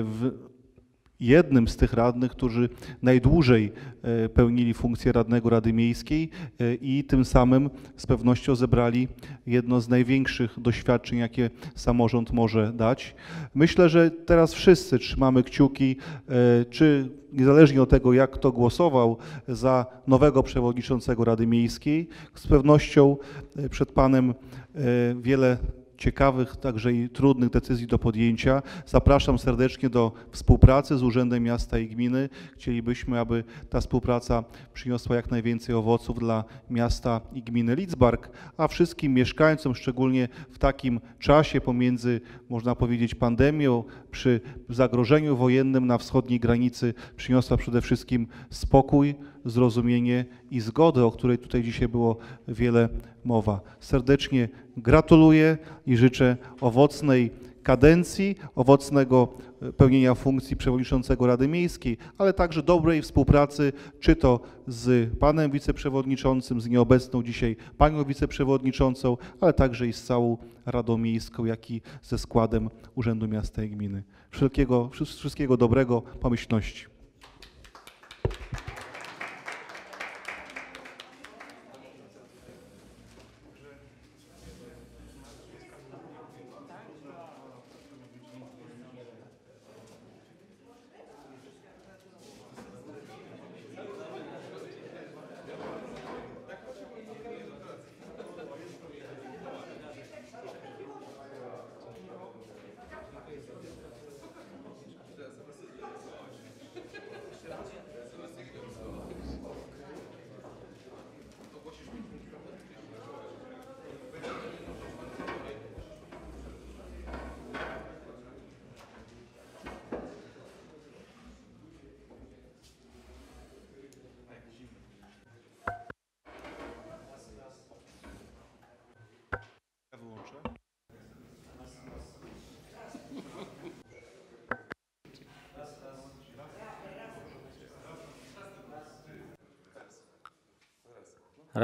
w jednym z tych radnych, którzy najdłużej e, pełnili funkcję radnego Rady Miejskiej e, i tym samym z pewnością zebrali jedno z największych doświadczeń, jakie samorząd może dać. Myślę, że teraz wszyscy trzymamy kciuki, e, czy niezależnie od tego, jak kto głosował za nowego przewodniczącego Rady Miejskiej, z pewnością przed Panem wiele ciekawych, także i trudnych decyzji do podjęcia. Zapraszam serdecznie do współpracy z Urzędem Miasta i Gminy. Chcielibyśmy, aby ta współpraca przyniosła jak najwięcej owoców dla miasta i gminy Lidzbark, a wszystkim mieszkańcom, szczególnie w takim czasie pomiędzy, można powiedzieć, pandemią, przy zagrożeniu wojennym na wschodniej granicy, przyniosła przede wszystkim spokój, zrozumienie i zgodę, o której tutaj dzisiaj było wiele mowa. Serdecznie gratuluję i życzę owocnej kadencji, owocnego e, pełnienia funkcji przewodniczącego Rady Miejskiej, ale także dobrej współpracy, czy to z panem wiceprzewodniczącym, z nieobecną dzisiaj panią wiceprzewodniczącą, ale także i z całą Radą Miejską, jak i ze składem Urzędu Miasta i Gminy. Wszelkiego, wszystkiego dobrego, pomyślności.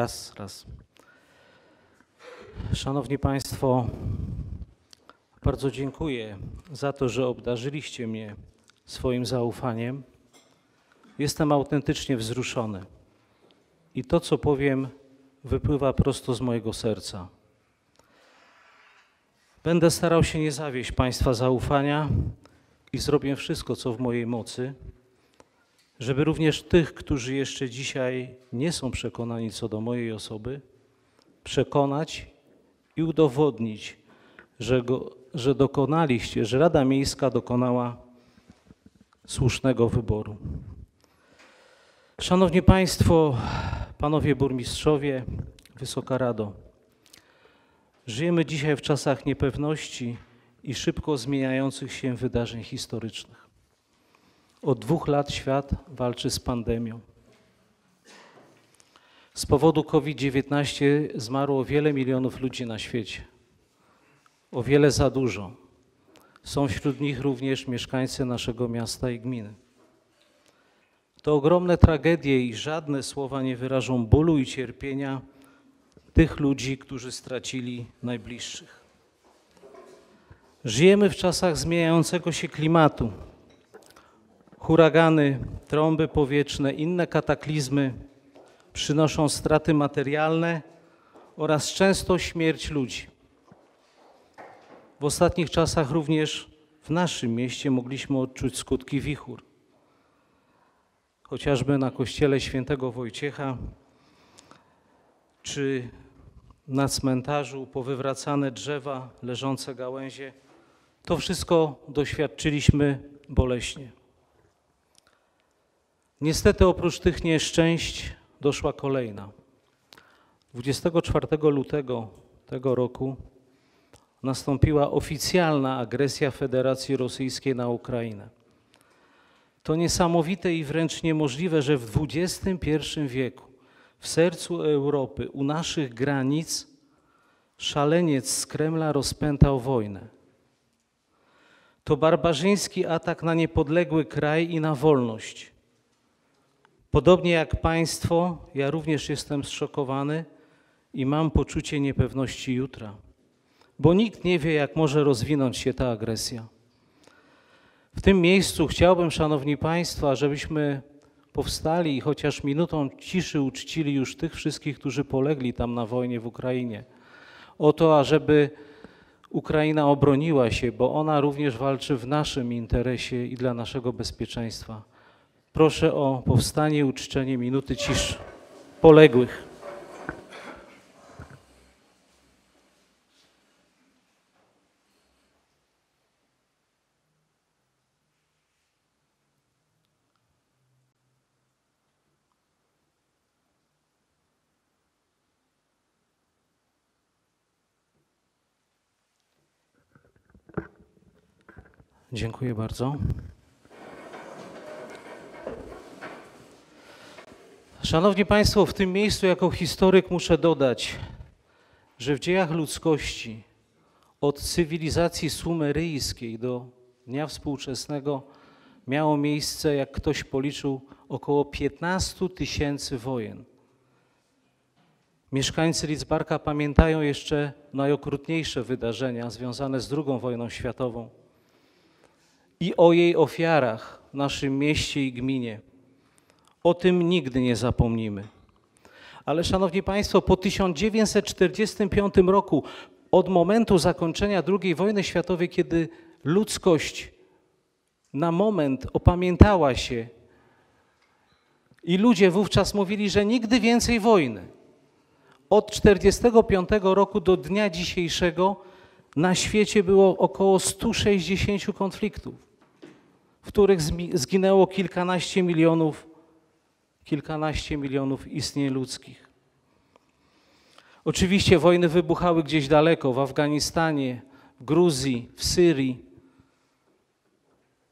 Raz, raz. Szanowni Państwo, bardzo dziękuję za to, że obdarzyliście mnie swoim zaufaniem. Jestem autentycznie wzruszony. I to, co powiem, wypływa prosto z mojego serca. Będę starał się nie zawieść Państwa zaufania i zrobię wszystko, co w mojej mocy, żeby również tych, którzy jeszcze dzisiaj nie są przekonani co do mojej osoby, przekonać i udowodnić, że, go, że dokonaliście, że Rada Miejska dokonała słusznego wyboru. Szanowni Państwo, Panowie Burmistrzowie, Wysoka Rado, żyjemy dzisiaj w czasach niepewności i szybko zmieniających się wydarzeń historycznych. Od dwóch lat świat walczy z pandemią. Z powodu COVID-19 zmarło wiele milionów ludzi na świecie. O wiele za dużo. Są wśród nich również mieszkańcy naszego miasta i gminy. To ogromne tragedie i żadne słowa nie wyrażą bólu i cierpienia tych ludzi, którzy stracili najbliższych. Żyjemy w czasach zmieniającego się klimatu. Huragany, trąby powietrzne, inne kataklizmy przynoszą straty materialne oraz często śmierć ludzi. W ostatnich czasach również w naszym mieście mogliśmy odczuć skutki wichur. Chociażby na kościele świętego Wojciecha, czy na cmentarzu powywracane drzewa, leżące gałęzie. To wszystko doświadczyliśmy boleśnie. Niestety oprócz tych nieszczęść doszła kolejna. 24 lutego tego roku nastąpiła oficjalna agresja Federacji Rosyjskiej na Ukrainę. To niesamowite i wręcz niemożliwe, że w XXI wieku, w sercu Europy, u naszych granic, szaleniec z Kremla rozpętał wojnę. To barbarzyński atak na niepodległy kraj i na wolność. Podobnie jak Państwo, ja również jestem zszokowany i mam poczucie niepewności jutra, bo nikt nie wie, jak może rozwinąć się ta agresja. W tym miejscu chciałbym, Szanowni Państwo, żebyśmy powstali i chociaż minutą ciszy uczcili już tych wszystkich, którzy polegli tam na wojnie w Ukrainie. O to, ażeby Ukraina obroniła się, bo ona również walczy w naszym interesie i dla naszego bezpieczeństwa. Proszę o powstanie uczczenie minuty ciszy poległych. Dziękuję bardzo. Szanowni Państwo, w tym miejscu jako historyk muszę dodać, że w dziejach ludzkości od cywilizacji sumeryjskiej do dnia współczesnego miało miejsce, jak ktoś policzył, około 15 tysięcy wojen. Mieszkańcy Lidzbarka pamiętają jeszcze najokrutniejsze wydarzenia związane z II wojną światową i o jej ofiarach w naszym mieście i gminie. O tym nigdy nie zapomnimy. Ale szanowni Państwo, po 1945 roku, od momentu zakończenia II wojny światowej, kiedy ludzkość na moment opamiętała się i ludzie wówczas mówili, że nigdy więcej wojny. Od 1945 roku do dnia dzisiejszego na świecie było około 160 konfliktów, w których zginęło kilkanaście milionów kilkanaście milionów istnień ludzkich. Oczywiście wojny wybuchały gdzieś daleko, w Afganistanie, w Gruzji, w Syrii.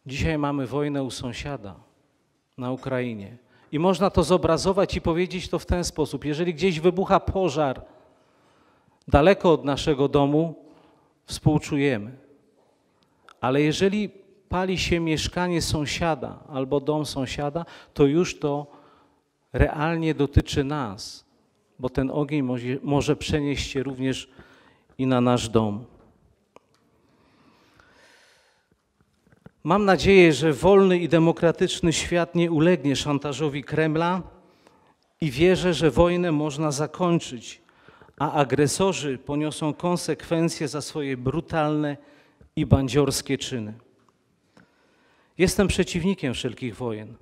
Dzisiaj mamy wojnę u sąsiada, na Ukrainie. I można to zobrazować i powiedzieć to w ten sposób. Jeżeli gdzieś wybucha pożar daleko od naszego domu, współczujemy. Ale jeżeli pali się mieszkanie sąsiada albo dom sąsiada, to już to realnie dotyczy nas, bo ten ogień może, przenieść się również i na nasz dom. Mam nadzieję, że wolny i demokratyczny świat nie ulegnie szantażowi Kremla i wierzę, że wojnę można zakończyć, a agresorzy poniosą konsekwencje za swoje brutalne i bandziorskie czyny. Jestem przeciwnikiem wszelkich wojen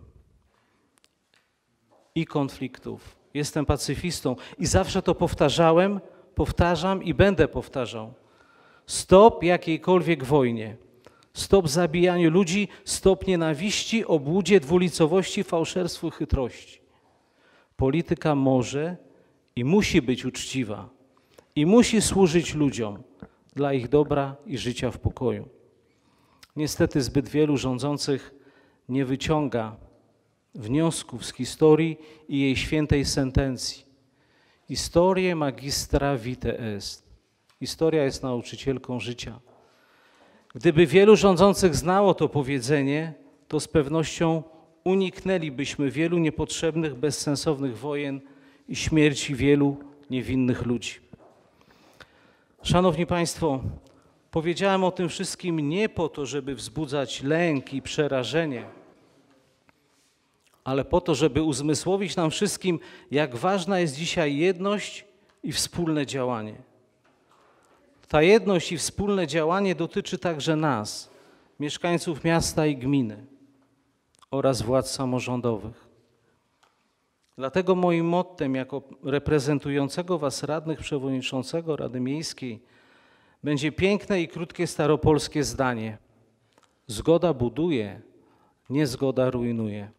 i konfliktów. Jestem pacyfistą i zawsze to powtarzałem, powtarzam i będę powtarzał. Stop jakiejkolwiek wojnie. Stop zabijaniu ludzi, stop nienawiści, obłudzie, dwulicowości, fałszerstwu, chytrości. Polityka może i musi być uczciwa i musi służyć ludziom dla ich dobra i życia w pokoju. Niestety zbyt wielu rządzących nie wyciąga wniosków z historii i jej świętej sentencji. Historię magistra vitae est. Historia jest nauczycielką życia. Gdyby wielu rządzących znało to powiedzenie, to z pewnością uniknęlibyśmy wielu niepotrzebnych, bezsensownych wojen i śmierci wielu niewinnych ludzi. Szanowni Państwo, powiedziałem o tym wszystkim nie po to, żeby wzbudzać lęk i przerażenie, ale po to, żeby uzmysłowić nam wszystkim, jak ważna jest dzisiaj jedność i wspólne działanie. Ta jedność i wspólne działanie dotyczy także nas, mieszkańców miasta i gminy oraz władz samorządowych. Dlatego moim mottem jako reprezentującego Was radnych przewodniczącego Rady Miejskiej będzie piękne i krótkie staropolskie zdanie. Zgoda buduje, niezgoda rujnuje.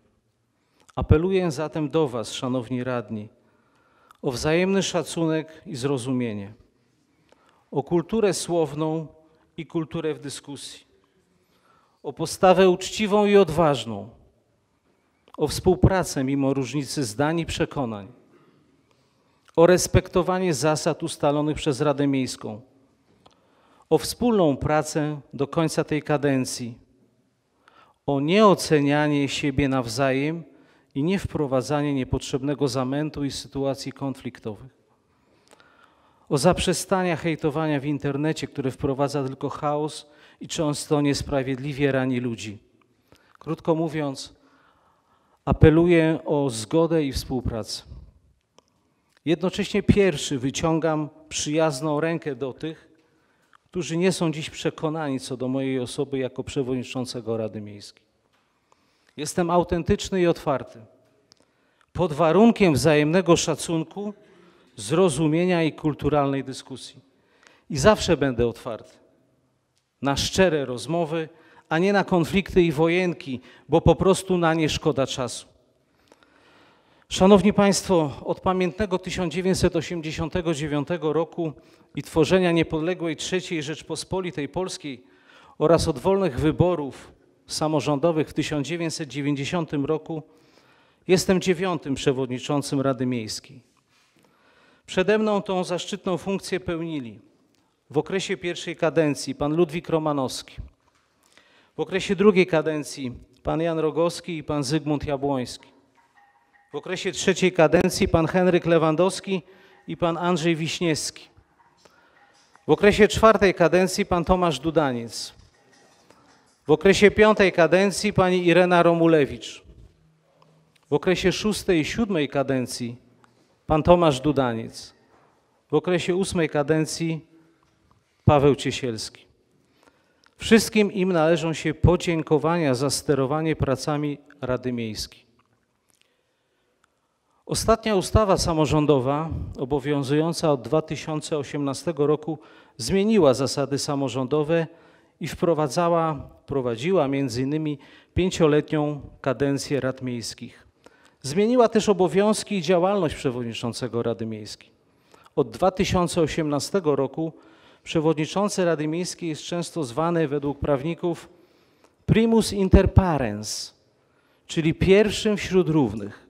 Apeluję zatem do Was, szanowni radni, o wzajemny szacunek i zrozumienie, o kulturę słowną i kulturę w dyskusji, o postawę uczciwą i odważną, o współpracę mimo różnicy zdań i przekonań, o respektowanie zasad ustalonych przez Radę Miejską, o wspólną pracę do końca tej kadencji, o nieocenianie siebie nawzajem i nie wprowadzanie niepotrzebnego zamętu i sytuacji konfliktowych. O zaprzestania hejtowania w internecie, które wprowadza tylko chaos i często niesprawiedliwie rani ludzi. Krótko mówiąc, apeluję o zgodę i współpracę. Jednocześnie pierwszy wyciągam przyjazną rękę do tych, którzy nie są dziś przekonani co do mojej osoby jako przewodniczącego Rady Miejskiej. Jestem autentyczny i otwarty. Pod warunkiem wzajemnego szacunku, zrozumienia i kulturalnej dyskusji. I zawsze będę otwarty na szczere rozmowy, a nie na konflikty i wojenki, bo po prostu na nie szkoda czasu. Szanowni Państwo, od pamiętnego 1989 roku i tworzenia niepodległej III Rzeczpospolitej Polskiej oraz od wolnych wyborów samorządowych w 1990 roku jestem dziewiątym przewodniczącym Rady Miejskiej. Przede mną tą zaszczytną funkcję pełnili w okresie pierwszej kadencji pan Ludwik Romanowski, w okresie drugiej kadencji pan Jan Rogowski i pan Zygmunt Jabłoński, w okresie trzeciej kadencji pan Henryk Lewandowski i pan Andrzej Wiśniewski, w okresie czwartej kadencji pan Tomasz Dudaniec, w okresie piątej kadencji pani Irena Romulewicz. W okresie szóstej i siódmej kadencji pan Tomasz Dudaniec. W okresie ósmej kadencji Paweł Ciesielski. Wszystkim im należą się podziękowania za sterowanie pracami Rady Miejskiej. Ostatnia ustawa samorządowa, obowiązująca od 2018 roku, zmieniła zasady samorządowe i wprowadzała, prowadziła między innymi pięcioletnią kadencję rad miejskich. Zmieniła też obowiązki i działalność przewodniczącego Rady Miejskiej. Od 2018 roku przewodniczący Rady Miejskiej jest często zwany według prawników primus inter parens, czyli pierwszym wśród równych.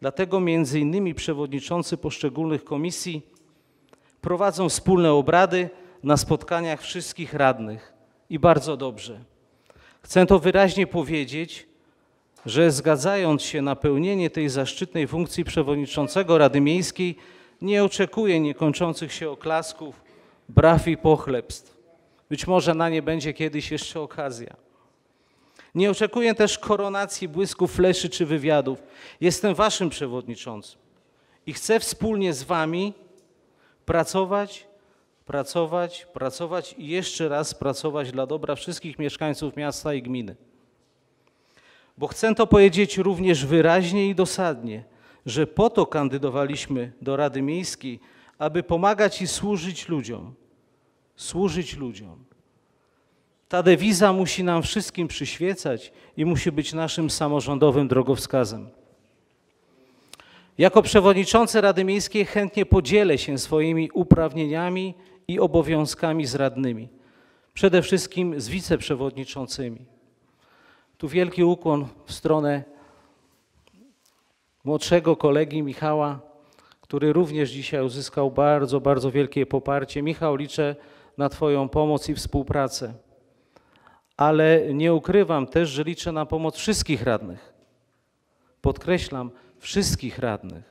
Dlatego między innymi przewodniczący poszczególnych komisji prowadzą wspólne obrady na spotkaniach wszystkich radnych i bardzo dobrze. Chcę to wyraźnie powiedzieć, że zgadzając się na pełnienie tej zaszczytnej funkcji przewodniczącego Rady Miejskiej, nie oczekuję niekończących się oklasków, braw i pochlebstw. Być może na nie będzie kiedyś jeszcze okazja. Nie oczekuję też koronacji, błysku fleszy czy wywiadów. Jestem waszym przewodniczącym i chcę wspólnie z wami pracować, pracować, pracować i jeszcze raz pracować dla dobra wszystkich mieszkańców miasta i gminy. Bo chcę to powiedzieć również wyraźnie i dosadnie, że po to kandydowaliśmy do Rady Miejskiej, aby pomagać i służyć ludziom. Służyć ludziom. Ta dewiza musi nam wszystkim przyświecać i musi być naszym samorządowym drogowskazem. Jako przewodniczący Rady Miejskiej chętnie podzielę się swoimi uprawnieniami i obowiązkami z radnymi, przede wszystkim z wiceprzewodniczącymi. Tu wielki ukłon w stronę młodszego kolegi Michała, który również dzisiaj uzyskał bardzo, bardzo wielkie poparcie. Michał, liczę na Twoją pomoc i współpracę. Ale nie ukrywam też, że liczę na pomoc wszystkich radnych. Podkreślam, wszystkich radnych.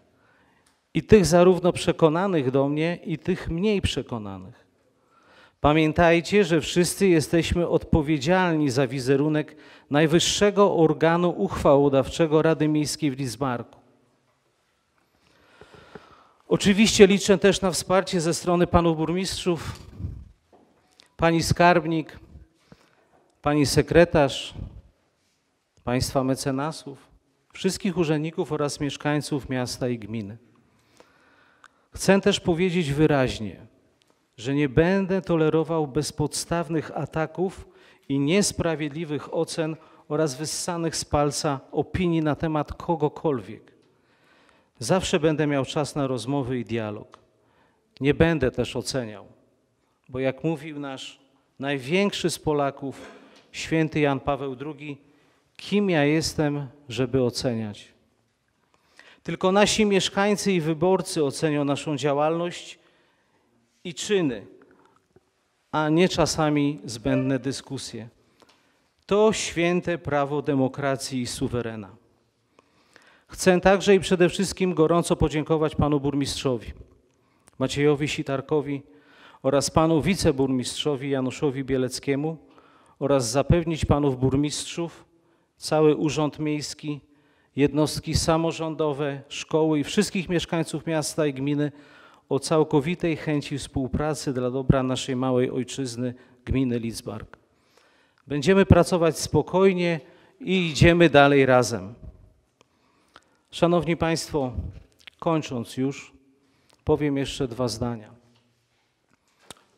I tych zarówno przekonanych do mnie, i tych mniej przekonanych. Pamiętajcie, że wszyscy jesteśmy odpowiedzialni za wizerunek najwyższego organu uchwałodawczego Rady Miejskiej w Lizbarku. Oczywiście liczę też na wsparcie ze strony panów burmistrzów, pani skarbnik, pani sekretarz, państwa mecenasów, wszystkich urzędników oraz mieszkańców miasta i gminy. Chcę też powiedzieć wyraźnie, że nie będę tolerował bezpodstawnych ataków i niesprawiedliwych ocen oraz wyssanych z palca opinii na temat kogokolwiek. Zawsze będę miał czas na rozmowy i dialog. Nie będę też oceniał, bo jak mówił nasz największy z Polaków, święty Jan Paweł II, kim ja jestem, żeby oceniać. Tylko nasi mieszkańcy i wyborcy ocenią naszą działalność i czyny, a nie czasami zbędne dyskusje. To święte prawo demokracji i suwerena. Chcę także i przede wszystkim gorąco podziękować panu burmistrzowi Maciejowi Sitarkowi oraz panu wiceburmistrzowi Januszowi Bieleckiemu oraz zapewnić panów burmistrzów, cały urząd miejski, jednostki samorządowe, szkoły i wszystkich mieszkańców miasta i gminy o całkowitej chęci współpracy dla dobra naszej małej ojczyzny, gminy Lidzbark. Będziemy pracować spokojnie i idziemy dalej razem. Szanowni Państwo, kończąc już, powiem jeszcze dwa zdania.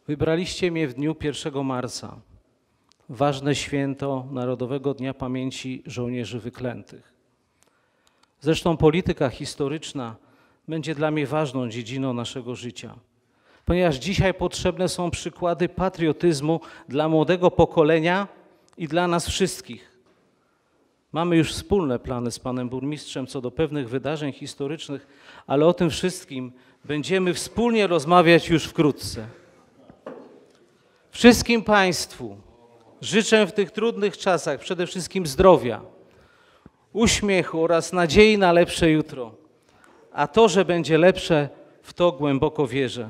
Wybraliście mnie w dniu 1 marca, ważne święto Narodowego Dnia Pamięci Żołnierzy Wyklętych. Zresztą polityka historyczna będzie dla mnie ważną dziedziną naszego życia, ponieważ dzisiaj potrzebne są przykłady patriotyzmu dla młodego pokolenia i dla nas wszystkich. Mamy już wspólne plany z panem burmistrzem co do pewnych wydarzeń historycznych, ale o tym wszystkim będziemy wspólnie rozmawiać już wkrótce. Wszystkim Państwu życzę w tych trudnych czasach przede wszystkim zdrowia, uśmiechu oraz nadziei na lepsze jutro. A to, że będzie lepsze, w to głęboko wierzę.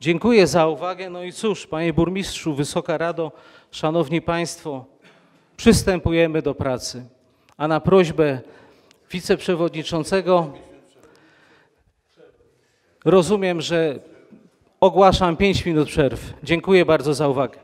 Dziękuję za uwagę. No i cóż, panie burmistrzu, Wysoka Rado, szanowni państwo, przystępujemy do pracy. A na prośbę wiceprzewodniczącego rozumiem, że ogłaszam 5 minut przerw. Dziękuję bardzo za uwagę.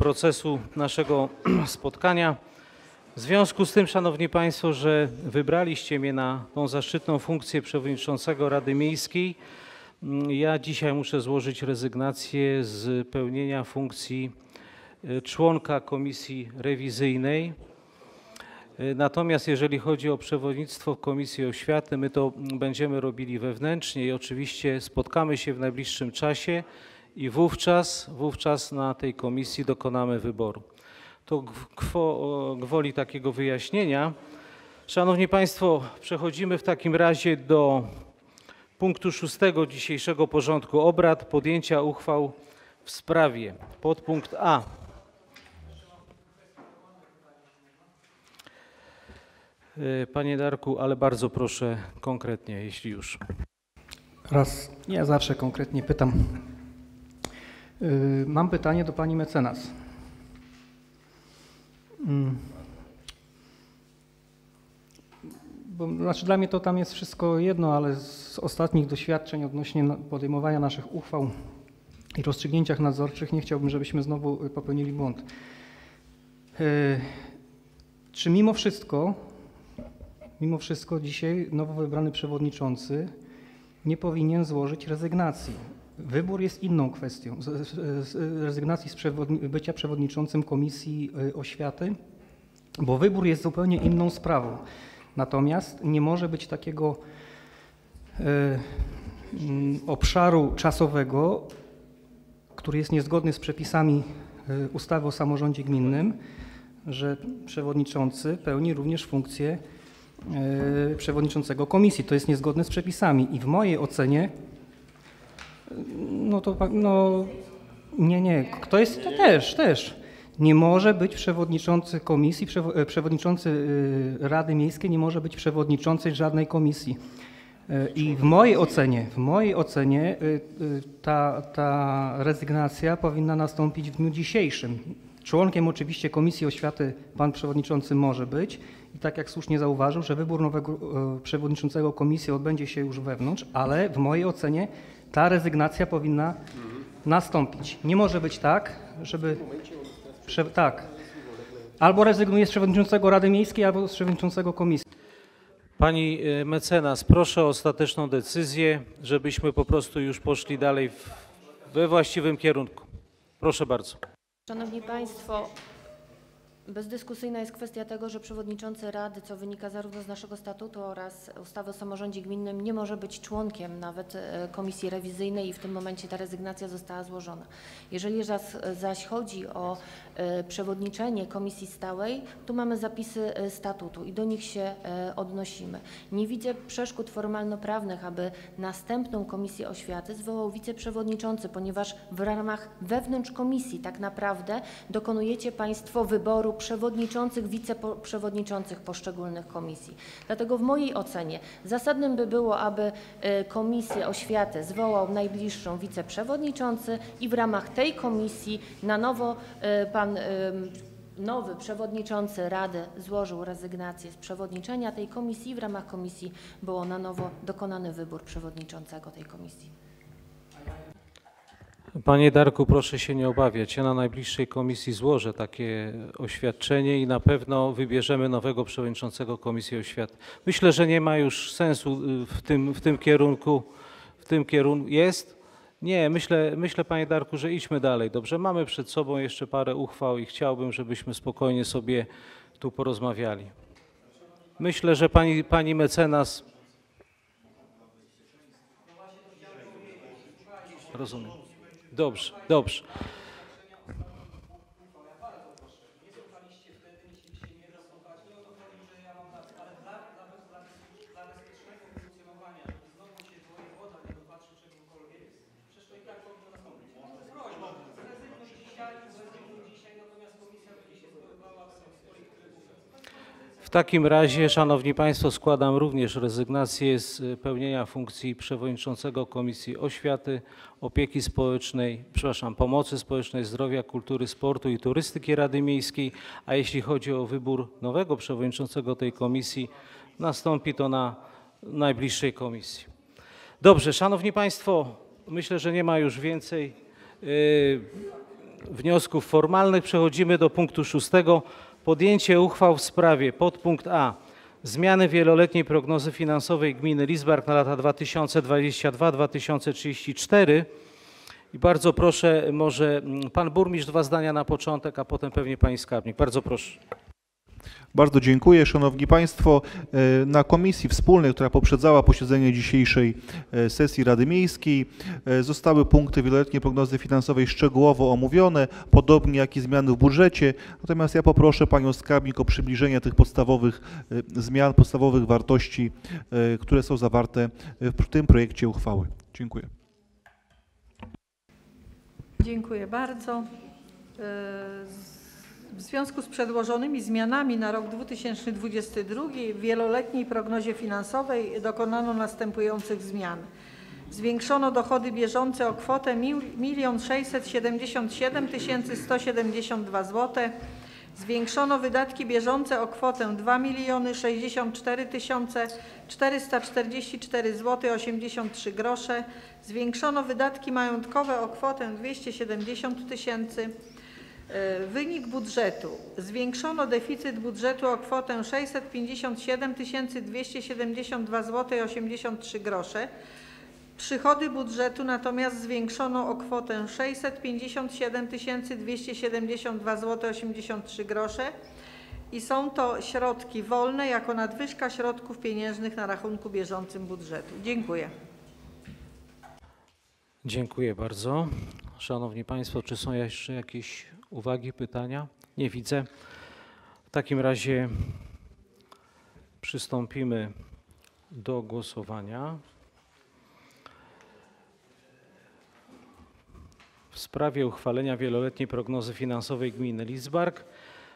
Procesu naszego spotkania. W związku z tym, Szanowni Państwo, że wybraliście mnie na tą zaszczytną funkcję przewodniczącego Rady Miejskiej, mm, ja dzisiaj muszę złożyć rezygnację z pełnienia funkcji y, członka komisji rewizyjnej. Y, Natomiast jeżeli chodzi o przewodnictwo Komisji Oświaty, my to będziemy robili wewnętrznie i oczywiście spotkamy się w najbliższym czasie i wówczas, wówczas na tej komisji dokonamy wyboru. To gwoli takiego wyjaśnienia. Szanowni Państwo, przechodzimy w takim razie do punktu szóstego dzisiejszego porządku obrad, podjęcia uchwał w sprawie. Podpunkt A. Y, Panie Darku, ale bardzo proszę konkretnie, jeśli już. Raz, ja zawsze konkretnie pytam. Yy, Mam pytanie do pani mecenas. Mm. Bo, znaczy dla mnie to tam jest wszystko jedno, ale z ostatnich doświadczeń odnośnie podejmowania naszych uchwał i rozstrzygnięciach nadzorczych nie chciałbym, żebyśmy znowu y, popełnili błąd. Yy, Czy mimo wszystko, mimo wszystko dzisiaj nowo wybrany przewodniczący nie powinien złożyć rezygnacji. Wybór jest inną kwestią. Z, z, rezygnacji z przewodni- bycia przewodniczącym Komisji y, Oświaty, bo wybór jest zupełnie inną sprawą. Natomiast nie może być takiego y, mm, obszaru czasowego, który jest niezgodny z przepisami y, ustawy o samorządzie gminnym, że przewodniczący pełni również funkcję y, przewodniczącego komisji. To jest niezgodne z przepisami i w mojej ocenie no to no nie, nie, kto jest to też, też. Nie może być przewodniczący komisji, e, przewodniczący y, Rady Miejskiej nie może być przewodniczący żadnej komisji. Y, I w mojej ocenie, w mojej ocenie ta, ta rezygnacja powinna nastąpić w dniu dzisiejszym. Członkiem oczywiście Komisji Oświaty pan przewodniczący może być i tak jak słusznie zauważył, że wybór nowego e, przewodniczącego komisji odbędzie się już wewnątrz, ale w mojej ocenie ta rezygnacja powinna nastąpić. Nie może być tak, żeby. Prze, tak. Albo rezygnuje z przewodniczącego Rady Miejskiej, albo z przewodniczącego komisji. Pani y, mecenas, proszę o ostateczną decyzję, żebyśmy po prostu już poszli dalej w, we właściwym kierunku. Proszę bardzo. Szanowni Państwo, bezdyskusyjna jest kwestia tego, że przewodniczący Rady, co wynika zarówno z naszego statutu oraz ustawy o samorządzie gminnym, nie może być członkiem nawet e, komisji rewizyjnej i w tym momencie ta rezygnacja została złożona. Jeżeli zaś, chodzi o e, przewodniczenie komisji stałej, tu mamy zapisy e, statutu i do nich się odnosimy. Nie widzę przeszkód formalno-prawnych, aby następną komisję oświaty zwołał wiceprzewodniczący, ponieważ w ramach wewnątrz komisji tak naprawdę dokonujecie Państwo wyboru przewodniczących, wiceprzewodniczących poszczególnych komisji. Dlatego w mojej ocenie zasadnym by było, aby e, komisję oświaty zwołał najbliższą wiceprzewodniczący i w ramach tej komisji na nowo e, pan em, nowy przewodniczący Rady złożył rezygnację z przewodniczenia tej komisji i w ramach komisji było na nowo dokonany wybór przewodniczącego tej komisji. Panie Darku, proszę się nie obawiać. Ja na najbliższej komisji złożę takie oświadczenie i na pewno wybierzemy nowego przewodniczącego Komisji Oświaty. Myślę, że nie ma już sensu y, w tym, w tym kierunku. W tym kierunku jest? Nie, myślę, myślę, panie Darku, że idźmy dalej. Dobrze, mamy przed sobą jeszcze parę uchwał i chciałbym, żebyśmy spokojnie sobie tu porozmawiali. Myślę, że pani, pani mecenas. Rozumiem. Dobrze, dobrze. W takim razie, Szanowni Państwo, składam również rezygnację z pełnienia funkcji przewodniczącego Komisji Oświaty, Opieki Społecznej, przepraszam, Pomocy Społecznej, Zdrowia, Kultury, Sportu i Turystyki Rady Miejskiej, a jeśli chodzi o wybór nowego przewodniczącego tej komisji, nastąpi to na najbliższej komisji. Dobrze, Szanowni Państwo, myślę, że nie ma już więcej. y, wniosków formalnych. Przechodzimy do punktu szóstego. Podjęcie uchwał w sprawie podpunkt A. Zmiany wieloletniej prognozy finansowej gminy Lidzbark na lata 2022-2034. I bardzo proszę, może mm, pan burmistrz dwa zdania na początek, a potem pewnie pani skarbnik. Bardzo proszę. Bardzo dziękuję. Szanowni Państwo, e, na komisji wspólnej, która poprzedzała posiedzenie dzisiejszej e, sesji Rady Miejskiej, e, zostały punkty wieloletniej prognozy finansowej szczegółowo omówione, podobnie jak i zmiany w budżecie. Natomiast ja poproszę Panią Skarbnik o przybliżenie tych podstawowych zmian, podstawowych wartości, które są zawarte w tym projekcie uchwały. Dziękuję. Dziękuję bardzo. W związku z przedłożonymi zmianami na rok 2022 w wieloletniej prognozie finansowej dokonano następujących zmian. Zwiększono dochody bieżące o kwotę 1 677 172 zł. Zwiększono wydatki bieżące o kwotę 2 064 444 zł 83 grosze. Zwiększono wydatki majątkowe o kwotę 270 tysięcy. E, Wynik budżetu. Zwiększono deficyt budżetu o kwotę 657 272 zł 83 grosze. Przychody budżetu natomiast zwiększono o kwotę 657 272 zł 83 grosze i są to środki wolne jako nadwyżka środków pieniężnych na rachunku bieżącym budżetu. Dziękuję. Dziękuję bardzo. Szanowni Państwo, czy są jeszcze jakieś uwagi, pytania? Nie widzę. W takim razie przystąpimy do głosowania. W sprawie uchwalenia wieloletniej prognozy finansowej gminy Lidzbark.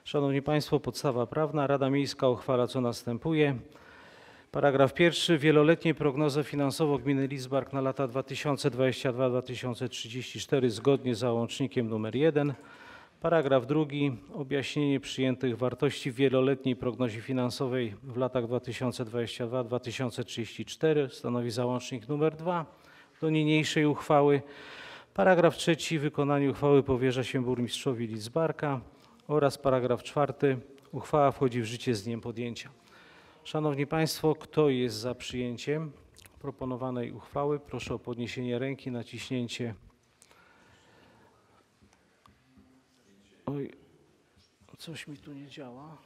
Szanowni Państwo, podstawa prawna. Rada Miejska uchwala co następuje. Paragraf pierwszy. Wieloletniej prognozę finansową gminy Lidzbark na lata 2022-2034 zgodnie z załącznikiem nr 1. Paragraf drugi. Objaśnienie przyjętych wartości w wieloletniej prognozie finansowej w latach 2022-2034 stanowi załącznik nr 2 do niniejszej uchwały. Paragraf trzeci. Wykonanie uchwały powierza się burmistrzowi Lidzbarka oraz paragraf czwarty. Uchwała wchodzi w życie z dniem podjęcia. Szanowni Państwo, kto jest za przyjęciem proponowanej uchwały? Proszę o podniesienie ręki, naciśnięcie. Oj, coś mi tu nie działa.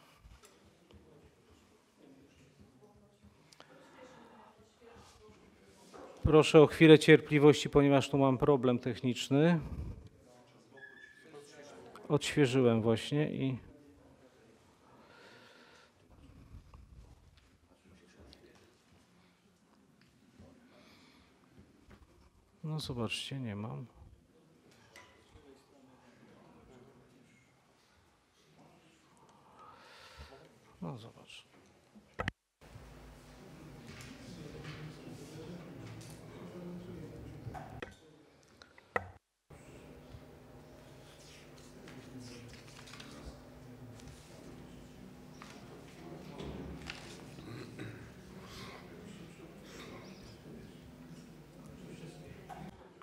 Proszę o chwilę cierpliwości, ponieważ tu mam problem techniczny. Odświeżyłem właśnie i. No zobaczcie, nie mam. No zobacz.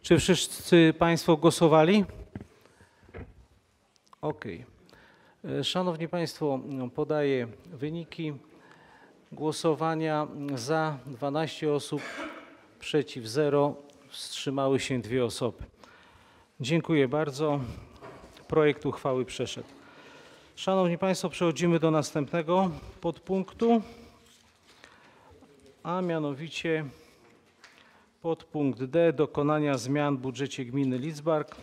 Czy wszyscy Państwo głosowali? Ok. Szanowni Państwo, podaję wyniki głosowania. Za 12 osób, przeciw 0, wstrzymały się dwie osoby. Dziękuję bardzo. Projekt uchwały przeszedł. Szanowni Państwo, przechodzimy do następnego podpunktu, a mianowicie Podpunkt D. Dokonania zmian w budżecie gminy Lidzbark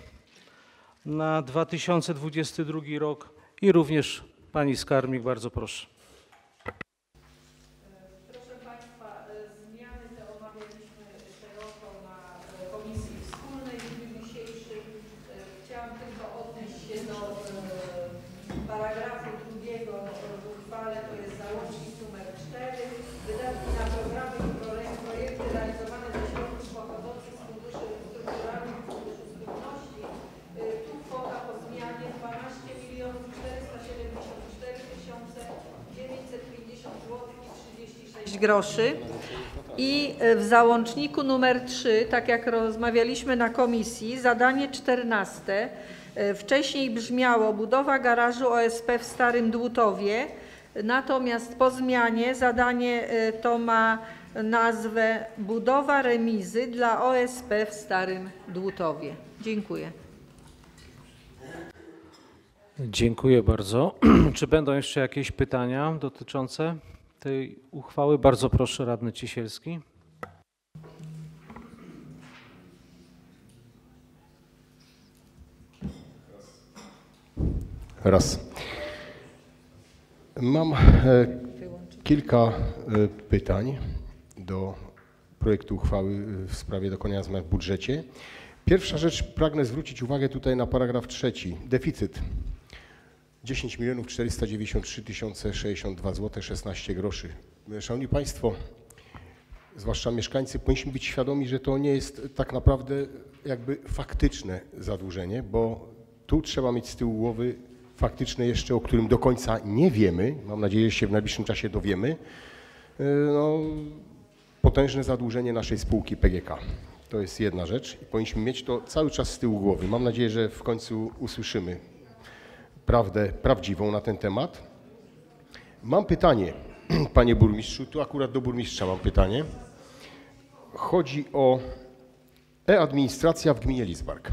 na 2022 rok i również pani skarbnik, bardzo proszę Państwa, zmiany te omawialiśmy szeroko na Komisji Wspólnej w dniu dzisiejszym. Chciałam tylko odnieść się do e, paragrafu drugiego w uchwale, to jest załącznik numer 4. Wydatki na programy i projek- projekty realizowane ze środków pochodzących z funduszy strukturalnych i Funduszu Spójności. E, Tu kwota po zmianie 12 milionów 474 tysiące 950 zł i 36 groszy. I e, w załączniku numer 3, tak jak rozmawialiśmy na komisji, zadanie 14 E, Wcześniej brzmiało budowa garażu OSP w Starym Dłutowie, natomiast po zmianie zadanie e, to ma nazwę budowa remizy dla OSP w Starym Dłutowie. Dziękuję. Dziękuję bardzo. Czy będą jeszcze jakieś pytania dotyczące tej uchwały? Bardzo proszę, radny Cisielski. Raz. Mam e, kilka e, pytań do projektu uchwały e, w sprawie dokonania zmian w budżecie. Pierwsza rzecz, pragnę zwrócić uwagę tutaj na paragraf trzeci. Deficyt 10 milionów 493 tysiące 62 zł 16 groszy. Szanowni Państwo, zwłaszcza mieszkańcy, powinniśmy być świadomi, że to nie jest tak naprawdę jakby faktyczne zadłużenie, bo tu trzeba mieć z tyłu głowy faktyczne jeszcze, o którym do końca nie wiemy, mam nadzieję, że się w najbliższym czasie dowiemy, yy, no, potężne zadłużenie naszej spółki PGK. To jest jedna rzecz i powinniśmy mieć to cały czas z tyłu głowy. Mam nadzieję, że w końcu usłyszymy prawdę prawdziwą na ten temat. Mam pytanie, panie burmistrzu, tu akurat do burmistrza mam pytanie. Chodzi o e-administracja w gminie Lidzbark.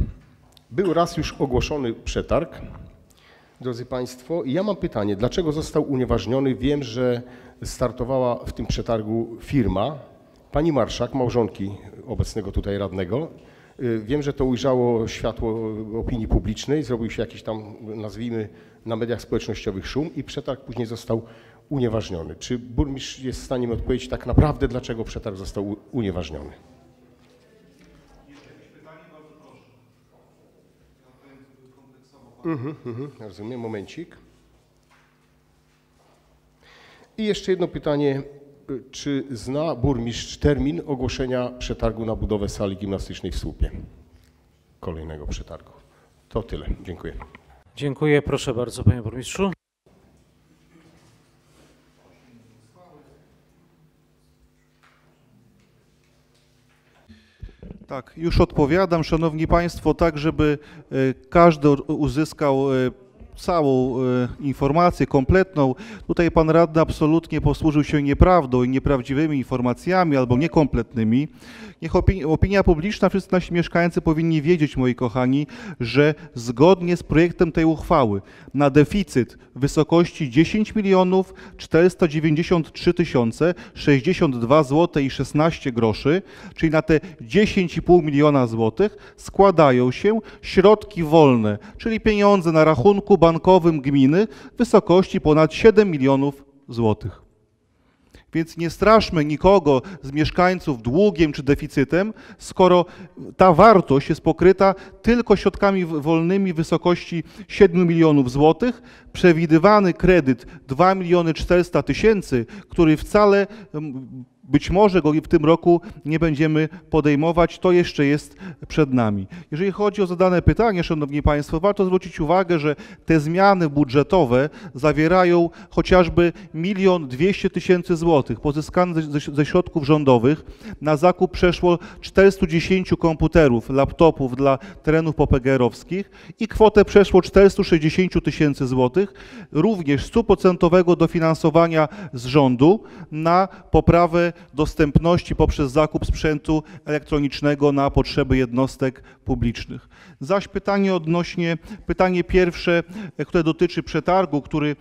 Był raz już ogłoszony przetarg, drodzy Państwo, i ja mam pytanie, dlaczego został unieważniony? Wiem, że startowała w tym przetargu firma, pani marszak, małżonki obecnego tutaj radnego. Y, Wiem, że to ujrzało światło opinii publicznej, zrobił się jakiś tam, nazwijmy, na mediach społecznościowych szum i przetarg później został unieważniony. Czy burmistrz jest w stanie mi odpowiedzieć tak naprawdę, dlaczego przetarg został unieważniony? Mhm, mhm, rozumiem, momencik. I jeszcze jedno pytanie. Czy zna burmistrz termin ogłoszenia przetargu na budowę sali gimnastycznej w Słupie? Kolejnego przetargu. To tyle. Dziękuję. Dziękuję. Proszę bardzo, panie burmistrzu. Tak, już odpowiadam, Szanowni Państwo, tak żeby e, każdy uzyskał e, całą e, informację kompletną. Tutaj Pan Radny absolutnie posłużył się nieprawdą i nieprawdziwymi informacjami albo niekompletnymi. Niech opinia, opinia publiczna, wszyscy nasi mieszkańcy powinni wiedzieć, moi kochani, że zgodnie z projektem tej uchwały na deficyt w wysokości 10 milionów 493 tysiące 62 zł i 16 groszy, czyli na te 10,5 miliona złotych składają się środki wolne, czyli pieniądze na rachunku bankowym gminy w wysokości ponad 7 milionów złotych. Więc nie straszmy nikogo z mieszkańców długiem czy deficytem, skoro ta wartość jest pokryta tylko środkami wolnymi w wysokości 7 milionów złotych, przewidywany kredyt 2 miliony 400 tysięcy, który wcale mm, być może go w tym roku nie będziemy podejmować, to jeszcze jest przed nami. Jeżeli chodzi o zadane pytanie, Szanowni Państwo, warto zwrócić uwagę, że te zmiany budżetowe zawierają chociażby milion dwieście tysięcy złotych pozyskane ze, środków rządowych na zakup przeszło 410 komputerów, laptopów dla terenów popegeerowskich i kwotę przeszło 460 tysięcy złotych, również stuprocentowego dofinansowania z rządu na poprawę dostępności poprzez zakup sprzętu elektronicznego na potrzeby jednostek publicznych. Zaś pytanie odnośnie, pytanie pierwsze, e, które dotyczy przetargu, który e,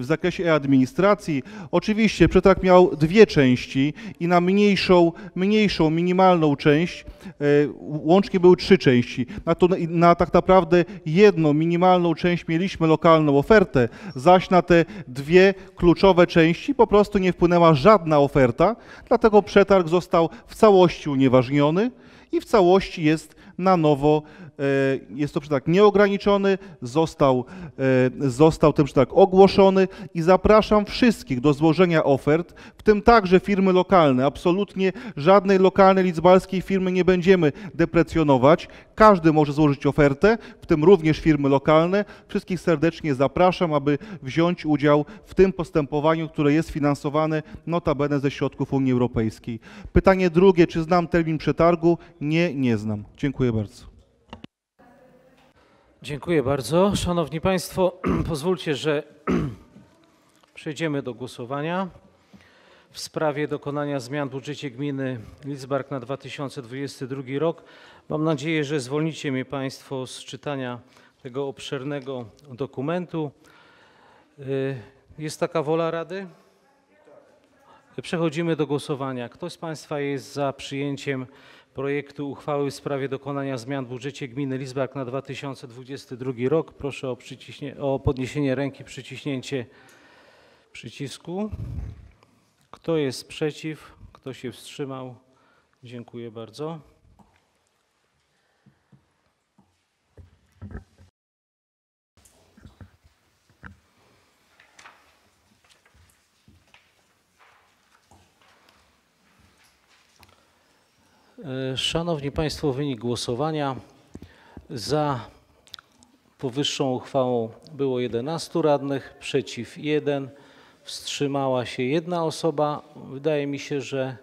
w zakresie e-administracji, oczywiście przetarg miał dwie części i na mniejszą, mniejszą, minimalną część, e, łącznie były trzy części. Na, to, na tak naprawdę jedną minimalną część mieliśmy lokalną ofertę, zaś na te dwie kluczowe części po prostu nie wpłynęła żadna oferta, dlatego przetarg został w całości unieważniony i w całości jest na nowo, jest to przetarg nieograniczony, został, e, został ten przetarg ogłoszony i zapraszam wszystkich do złożenia ofert, w tym także firmy lokalne. Absolutnie żadnej lokalnej lidzbarskiej firmy nie będziemy deprecjonować. Każdy może złożyć ofertę, w tym również firmy lokalne. Wszystkich serdecznie zapraszam, aby wziąć udział w tym postępowaniu, które jest finansowane notabene ze środków Unii Europejskiej. Pytanie drugie, czy znam termin przetargu? Nie, nie znam. Dziękuję bardzo. Dziękuję bardzo. Szanowni Państwo, pozwólcie, że przejdziemy do głosowania w sprawie dokonania zmian w budżecie gminy Lidzbark na 2022 rok. Mam nadzieję, że zwolnicie mnie Państwo z czytania tego obszernego dokumentu. Y, Jest taka wola Rady? Przechodzimy do głosowania. Kto z Państwa jest za przyjęciem projektu uchwały w sprawie dokonania zmian w budżecie gminy Lidzbark na 2022 rok? Proszę o, o podniesienie ręki, przyciśnięcie przycisku. Kto jest przeciw? Kto się wstrzymał? Dziękuję bardzo. Szanowni Państwo, wynik głosowania. Za powyższą uchwałą było 11 radnych, przeciw 1, wstrzymała się jedna osoba. Wydaje mi się, że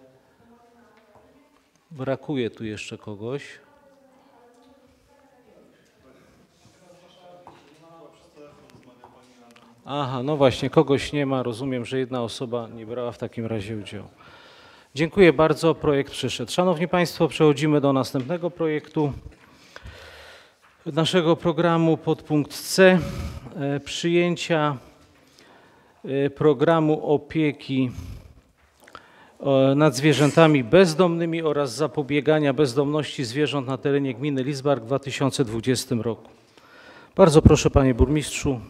brakuje tu jeszcze kogoś. Aha, no właśnie, kogoś nie ma. Rozumiem, że jedna osoba nie brała w takim razie udziału. Dziękuję bardzo. Projekt przyszedł. Szanowni Państwo, przechodzimy do następnego projektu naszego programu podpunkt C. e, Przyjęcia e, programu opieki e, nad zwierzętami bezdomnymi oraz zapobiegania bezdomności zwierząt na terenie gminy Lidzbark w 2020 roku. Bardzo proszę Panie Burmistrzu.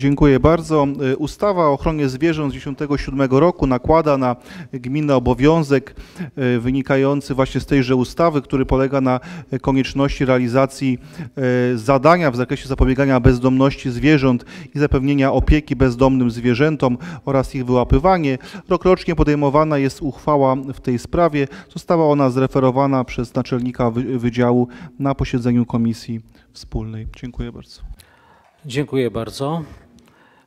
Dziękuję bardzo. Y, Ustawa o ochronie zwierząt z 1997 roku nakłada na gminę obowiązek y, wynikający właśnie z tejże ustawy, który polega na konieczności realizacji y, zadania w zakresie zapobiegania bezdomności zwierząt i zapewnienia opieki bezdomnym zwierzętom oraz ich wyłapywanie. Rokrocznie podejmowana jest uchwała w tej sprawie. Została ona zreferowana przez naczelnika wy- wydziału na posiedzeniu Komisji Wspólnej. Dziękuję bardzo. Dziękuję bardzo.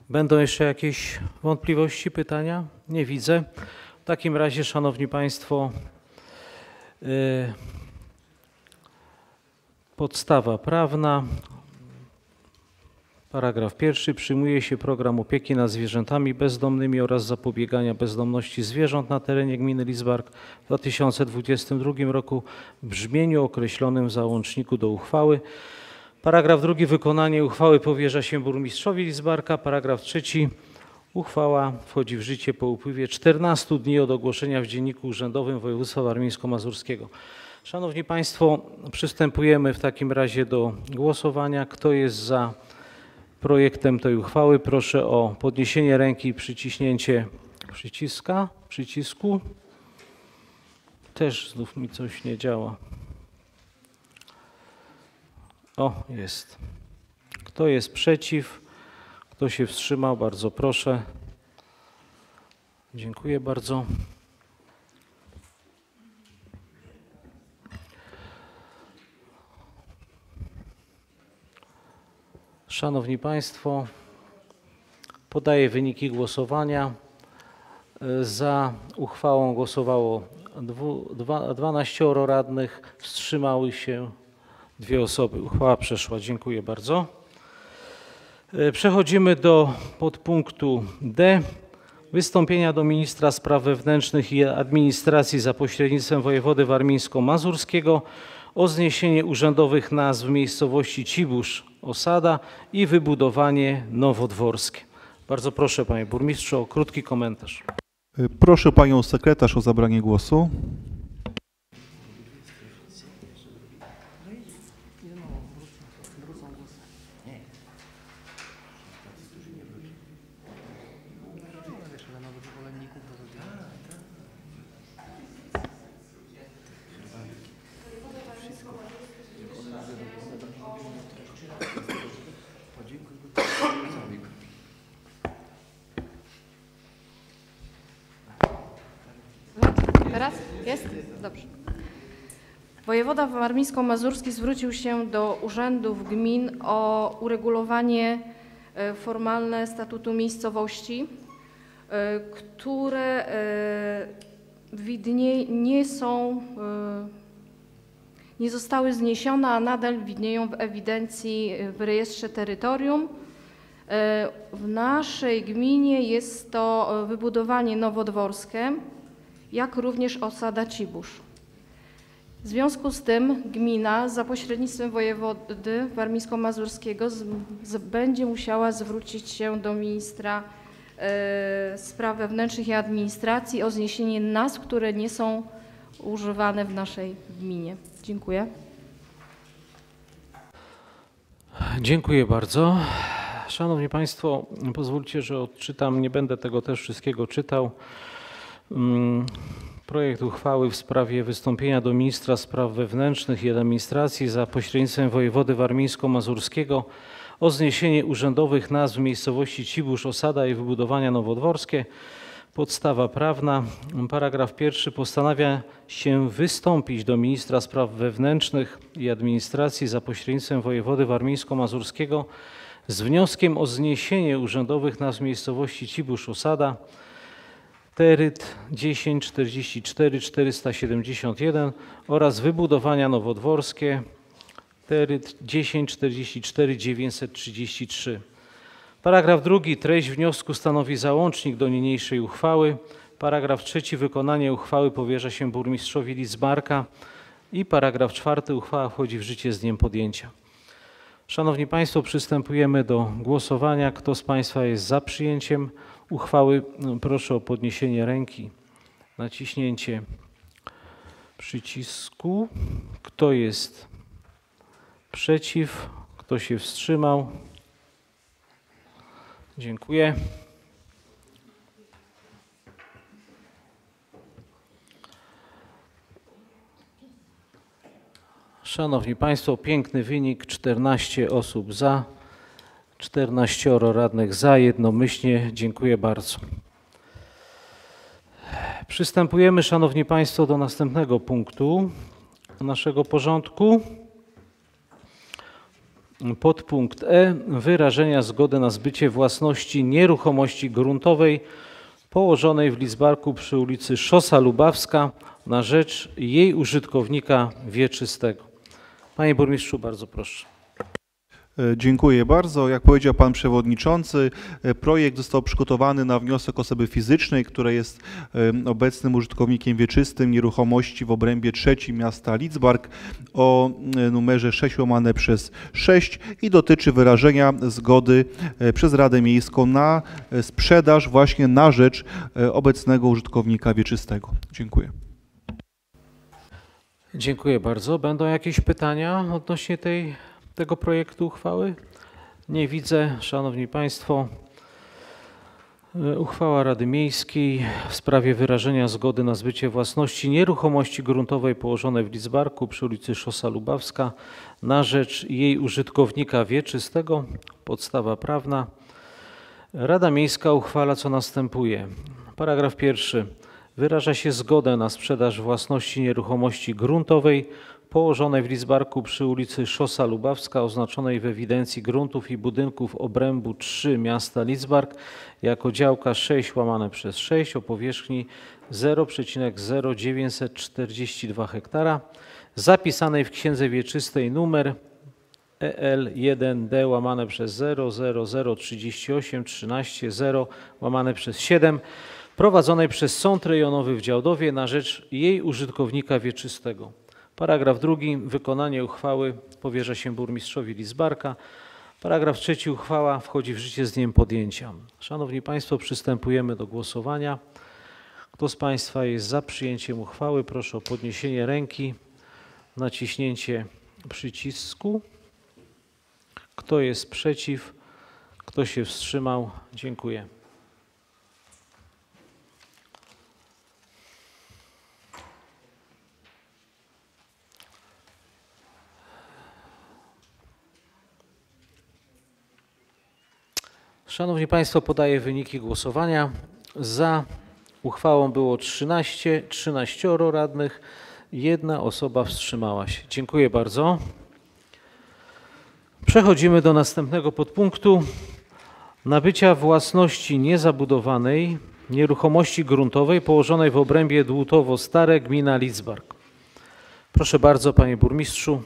Będą jeszcze jakieś wątpliwości, pytania? Nie widzę. W takim razie, Szanowni Państwo, y, podstawa prawna. Paragraf pierwszy. Przyjmuje się program opieki nad zwierzętami bezdomnymi oraz zapobiegania bezdomności zwierząt na terenie gminy Lidzbark w 2022 roku w brzmieniu określonym w załączniku do uchwały. Paragraf drugi. Wykonanie uchwały powierza się burmistrzowi Lidzbarka. Paragraf trzeci. Uchwała wchodzi w życie po upływie 14 dni od ogłoszenia w Dzienniku Urzędowym Województwa Warmińsko-Mazurskiego. Szanowni Państwo, przystępujemy w takim razie do głosowania. Kto jest za projektem tej uchwały? Proszę o podniesienie ręki i przyciśnięcie przyciska, przycisku. Też znów mi coś nie działa. O, jest. Kto jest przeciw? Kto się wstrzymał? Bardzo proszę. Dziękuję bardzo. Szanowni Państwo, podaję wyniki głosowania. Za uchwałą głosowało dwu, dwa, 12 radnych, wstrzymały się dwie osoby. Uchwała przeszła. Dziękuję bardzo. E, Przechodzimy do podpunktu D. Wystąpienia do ministra spraw wewnętrznych i administracji za pośrednictwem wojewody warmińsko-mazurskiego o zniesienie urzędowych nazw miejscowości Cibusz, Osada i wybudowanie Nowodworskie. Bardzo proszę panie burmistrzu o krótki komentarz. Y, Proszę panią sekretarz o zabranie głosu. Teraz? Jest? Dobrze. Wojewoda warmińsko-mazurski zwrócił się do urzędów gmin o uregulowanie e, formalne statutu miejscowości, e, które e, widniej nie są, nie zostały zniesione, a nadal widnieją w ewidencji w rejestrze terytorium. W naszej gminie jest to wybudowanie nowodworskie, jak również osada Cibusz. W związku z tym gmina za pośrednictwem wojewody warmińsko-mazurskiego będzie musiała zwrócić się do ministra e, spraw wewnętrznych i administracji o zniesienie nazw, które nie są używane w naszej gminie. Dziękuję. Dziękuję bardzo. Szanowni Państwo, pozwólcie, że odczytam, nie będę tego też wszystkiego czytał. Mm, Projekt uchwały w sprawie wystąpienia do ministra spraw wewnętrznych i administracji za pośrednictwem wojewody warmińsko-mazurskiego o zniesienie urzędowych nazw miejscowości Cibusz, Osada i wybudowania nowodworskie. Podstawa prawna. Paragraf pierwszy postanawia się wystąpić do ministra spraw wewnętrznych i administracji za pośrednictwem wojewody warmińsko-mazurskiego z wnioskiem o zniesienie urzędowych nazw miejscowości Cibusz, Osada, Teryt 10 44 471 oraz wybudowania nowodworskie Teryt 10 44 933. Paragraf drugi. Treść wniosku stanowi załącznik do niniejszej uchwały. Paragraf trzeci. Wykonanie uchwały powierza się burmistrzowi Lidzbarka. I paragraf czwarty. Uchwała wchodzi w życie z dniem podjęcia. Szanowni Państwo, przystępujemy do głosowania. Kto z Państwa jest za przyjęciem uchwały? Proszę o podniesienie ręki, naciśnięcie przycisku. Kto jest przeciw? Kto się wstrzymał? Dziękuję. Szanowni Państwo, piękny wynik, 14 osób za, 14 radnych za, jednomyślnie. Dziękuję bardzo. Przystępujemy, Szanowni Państwo, do następnego punktu naszego porządku. Podpunkt E. Wyrażenia zgody na zbycie własności nieruchomości gruntowej położonej w Lidzbarku przy ulicy Szosa Lubawska na rzecz jej użytkownika wieczystego. Panie burmistrzu, bardzo proszę. E, Dziękuję bardzo. Jak powiedział Pan Przewodniczący, e, projekt został przygotowany na wniosek osoby fizycznej, która jest obecnym użytkownikiem wieczystym nieruchomości w obrębie trzecim miasta Lidzbark o e, numerze 6 łamane przez 6 i dotyczy wyrażenia zgody przez Radę Miejską na sprzedaż właśnie na rzecz obecnego użytkownika wieczystego. Dziękuję. Dziękuję bardzo. Będą jakieś pytania odnośnie tej, tego projektu uchwały? Nie widzę. Szanowni Państwo, e, uchwała Rady Miejskiej w sprawie wyrażenia zgody na zbycie własności nieruchomości gruntowej położonej w Lidzbarku przy ulicy Szosa Lubawska na rzecz jej użytkownika wieczystego. Podstawa prawna. Rada Miejska uchwala co następuje. Paragraf pierwszy. Wyraża się zgodę na sprzedaż własności nieruchomości gruntowej położonej w Lidzbarku przy ulicy Szosa Lubawska, oznaczonej w ewidencji gruntów i budynków obrębu 3 miasta Lidzbark jako działka 6 łamane przez 6 o powierzchni 0,0942 hektara, zapisanej w księdze wieczystej numer E EL1D łamane przez 00038 13 0 łamane przez 7 prowadzonej przez Sąd Rejonowy w Działdowie na rzecz jej użytkownika wieczystego. Paragraf drugi. Wykonanie uchwały powierza się burmistrzowi Lizbarka. Paragraf trzeci. Uchwała wchodzi w życie z dniem podjęcia. Szanowni Państwo, przystępujemy do głosowania. Kto z Państwa jest za przyjęciem uchwały, proszę o podniesienie ręki, naciśnięcie przycisku. Kto jest przeciw? Kto się wstrzymał? Dziękuję. Szanowni Państwo, podaję wyniki głosowania. Za uchwałą było 13, 13 radnych, jedna osoba wstrzymała się. Dziękuję bardzo. Przechodzimy do następnego podpunktu. Nabycia własności niezabudowanej nieruchomości gruntowej położonej w obrębie Dłutowo Stare, gmina Lidzbark. Proszę bardzo, panie burmistrzu.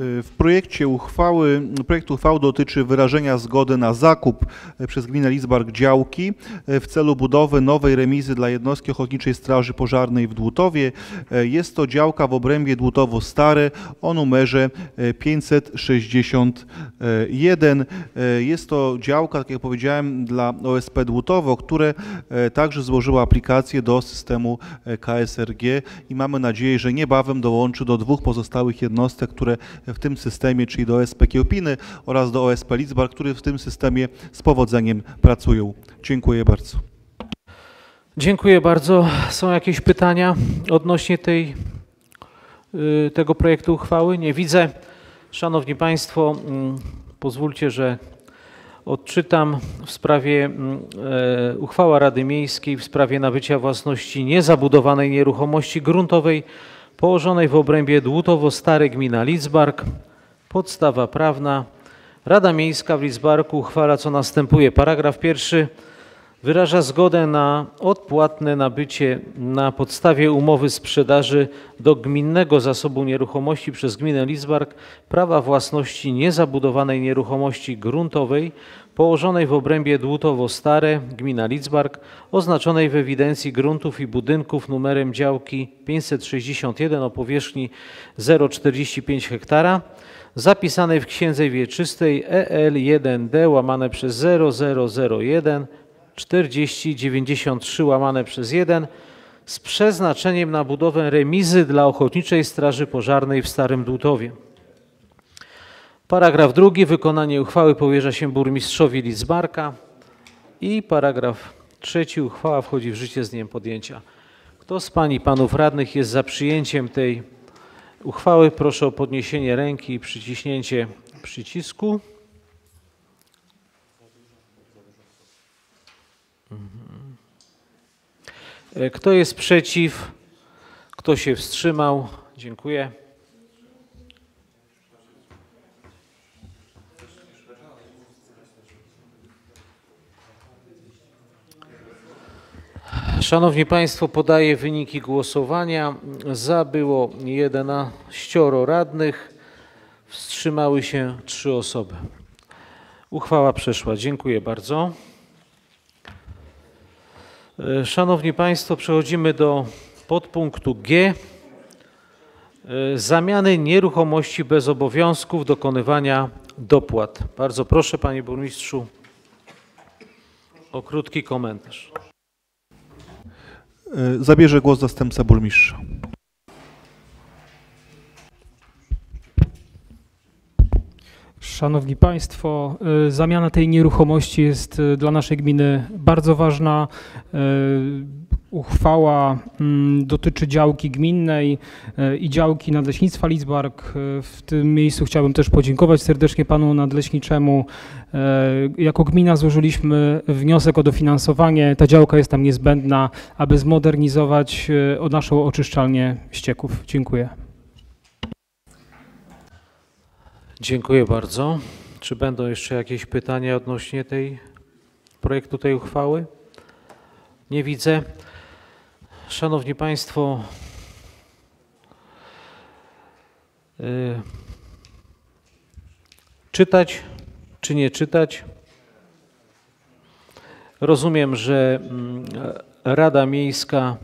W projekcie uchwały, projekt uchwały dotyczy wyrażenia zgody na zakup e, przez gminę Lidzbark działki e, w celu budowy nowej remizy dla jednostki Ochotniczej Straży Pożarnej w Dłutowie. Jest to działka w obrębie Dłutowo Stare o numerze e, 561. E, Jest to działka, tak jak powiedziałem, dla OSP Dłutowo, które także złożyło aplikację do systemu KSRG i mamy nadzieję, że niebawem dołączy do dwóch pozostałych jednostek, które w tym systemie, czyli do OSP Kiełpiny oraz do OSP Lidzbark, które w tym systemie z powodzeniem pracują. Dziękuję bardzo. Dziękuję bardzo. Są jakieś pytania odnośnie tej, y, tego projektu uchwały? Nie widzę. Szanowni Państwo, mm, pozwólcie, że odczytam w sprawie mm, e, uchwała Rady Miejskiej w sprawie nabycia własności niezabudowanej nieruchomości gruntowej położonej w obrębie Dłutowo-Stare Gmina Lidzbark. Podstawa prawna. Rada Miejska w Lidzbarku uchwala co następuje. Paragraf pierwszy wyraża zgodę na odpłatne nabycie na podstawie umowy sprzedaży do Gminnego Zasobu Nieruchomości przez Gminę Lidzbark prawa własności niezabudowanej nieruchomości gruntowej położonej w obrębie Dłutowo Stare, Gmina Lidzbark, oznaczonej w ewidencji gruntów i budynków numerem działki 561 o powierzchni 0,45 hektara, zapisanej w Księdze Wieczystej E EL1D łamane przez 0001 4093 łamane przez 1 z przeznaczeniem na budowę remizy dla Ochotniczej Straży Pożarnej w Starym Dłutowie. Paragraf drugi. Wykonanie uchwały powierza się burmistrzowi Lidzbarka. I paragraf trzeci. Uchwała wchodzi w życie z dniem podjęcia. Kto z Pań i Panów Radnych jest za przyjęciem tej uchwały? Proszę o podniesienie ręki i przyciśnięcie przycisku. E, Kto jest przeciw? Kto się wstrzymał? Dziękuję. Szanowni Państwo, podaję wyniki głosowania. Za było 11 radnych, wstrzymały się 3 osoby. Uchwała przeszła. Dziękuję bardzo. E, Szanowni Państwo, przechodzimy do podpunktu G. E, Zamiany nieruchomości bez obowiązków dokonywania dopłat. Bardzo proszę, Panie Burmistrzu, o krótki komentarz. E, Zabierze głos zastępca burmistrza. Szanowni Państwo, y, zamiana tej nieruchomości jest y, dla naszej gminy bardzo ważna. Uchwała mm, dotyczy działki gminnej i działki Nadleśnictwa Lidzbark. W tym miejscu chciałbym też podziękować serdecznie panu nadleśniczemu. Jako gmina złożyliśmy wniosek o dofinansowanie. Ta działka jest tam niezbędna, aby zmodernizować naszą oczyszczalnię ścieków. Dziękuję. Dziękuję bardzo. Czy będą jeszcze jakieś pytania odnośnie tej projektu tej uchwały? Nie widzę. Szanowni Państwo, y, czytać czy nie czytać? Rozumiem, że mm, Rada Miejska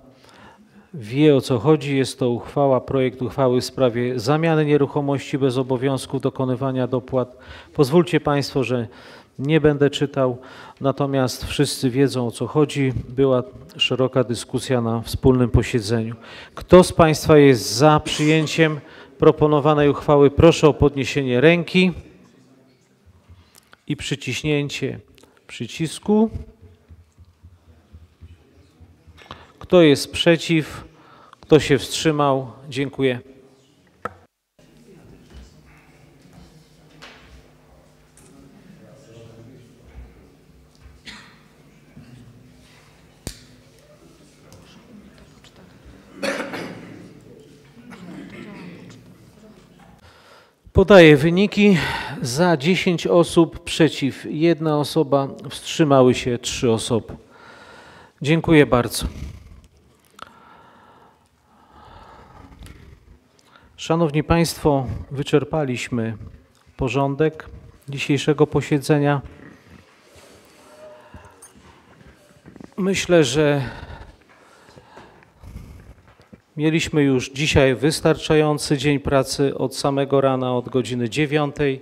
wie o co chodzi. Jest to uchwała, projekt uchwały w sprawie zamiany nieruchomości bez obowiązku dokonywania dopłat. Pozwólcie Państwo, że nie będę czytał, natomiast wszyscy wiedzą o co chodzi. Była szeroka dyskusja na wspólnym posiedzeniu. Kto z Państwa jest za przyjęciem proponowanej uchwały? Proszę o podniesienie ręki i przyciśnięcie przycisku. Kto jest przeciw? Kto się wstrzymał? Dziękuję. Podaję wyniki. Za 10 osób, przeciw 1 osoba, wstrzymały się 3 osoby. Dziękuję bardzo. Szanowni Państwo, wyczerpaliśmy porządek dzisiejszego posiedzenia. Myślę, że mieliśmy już dzisiaj wystarczający dzień pracy od samego rana, od godziny dziewiątej.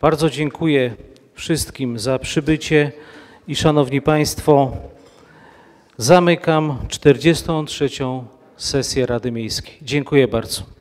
Bardzo dziękuję wszystkim za przybycie i Szanowni Państwo, zamykam 43. sesję Rady Miejskiej. Dziękuję bardzo.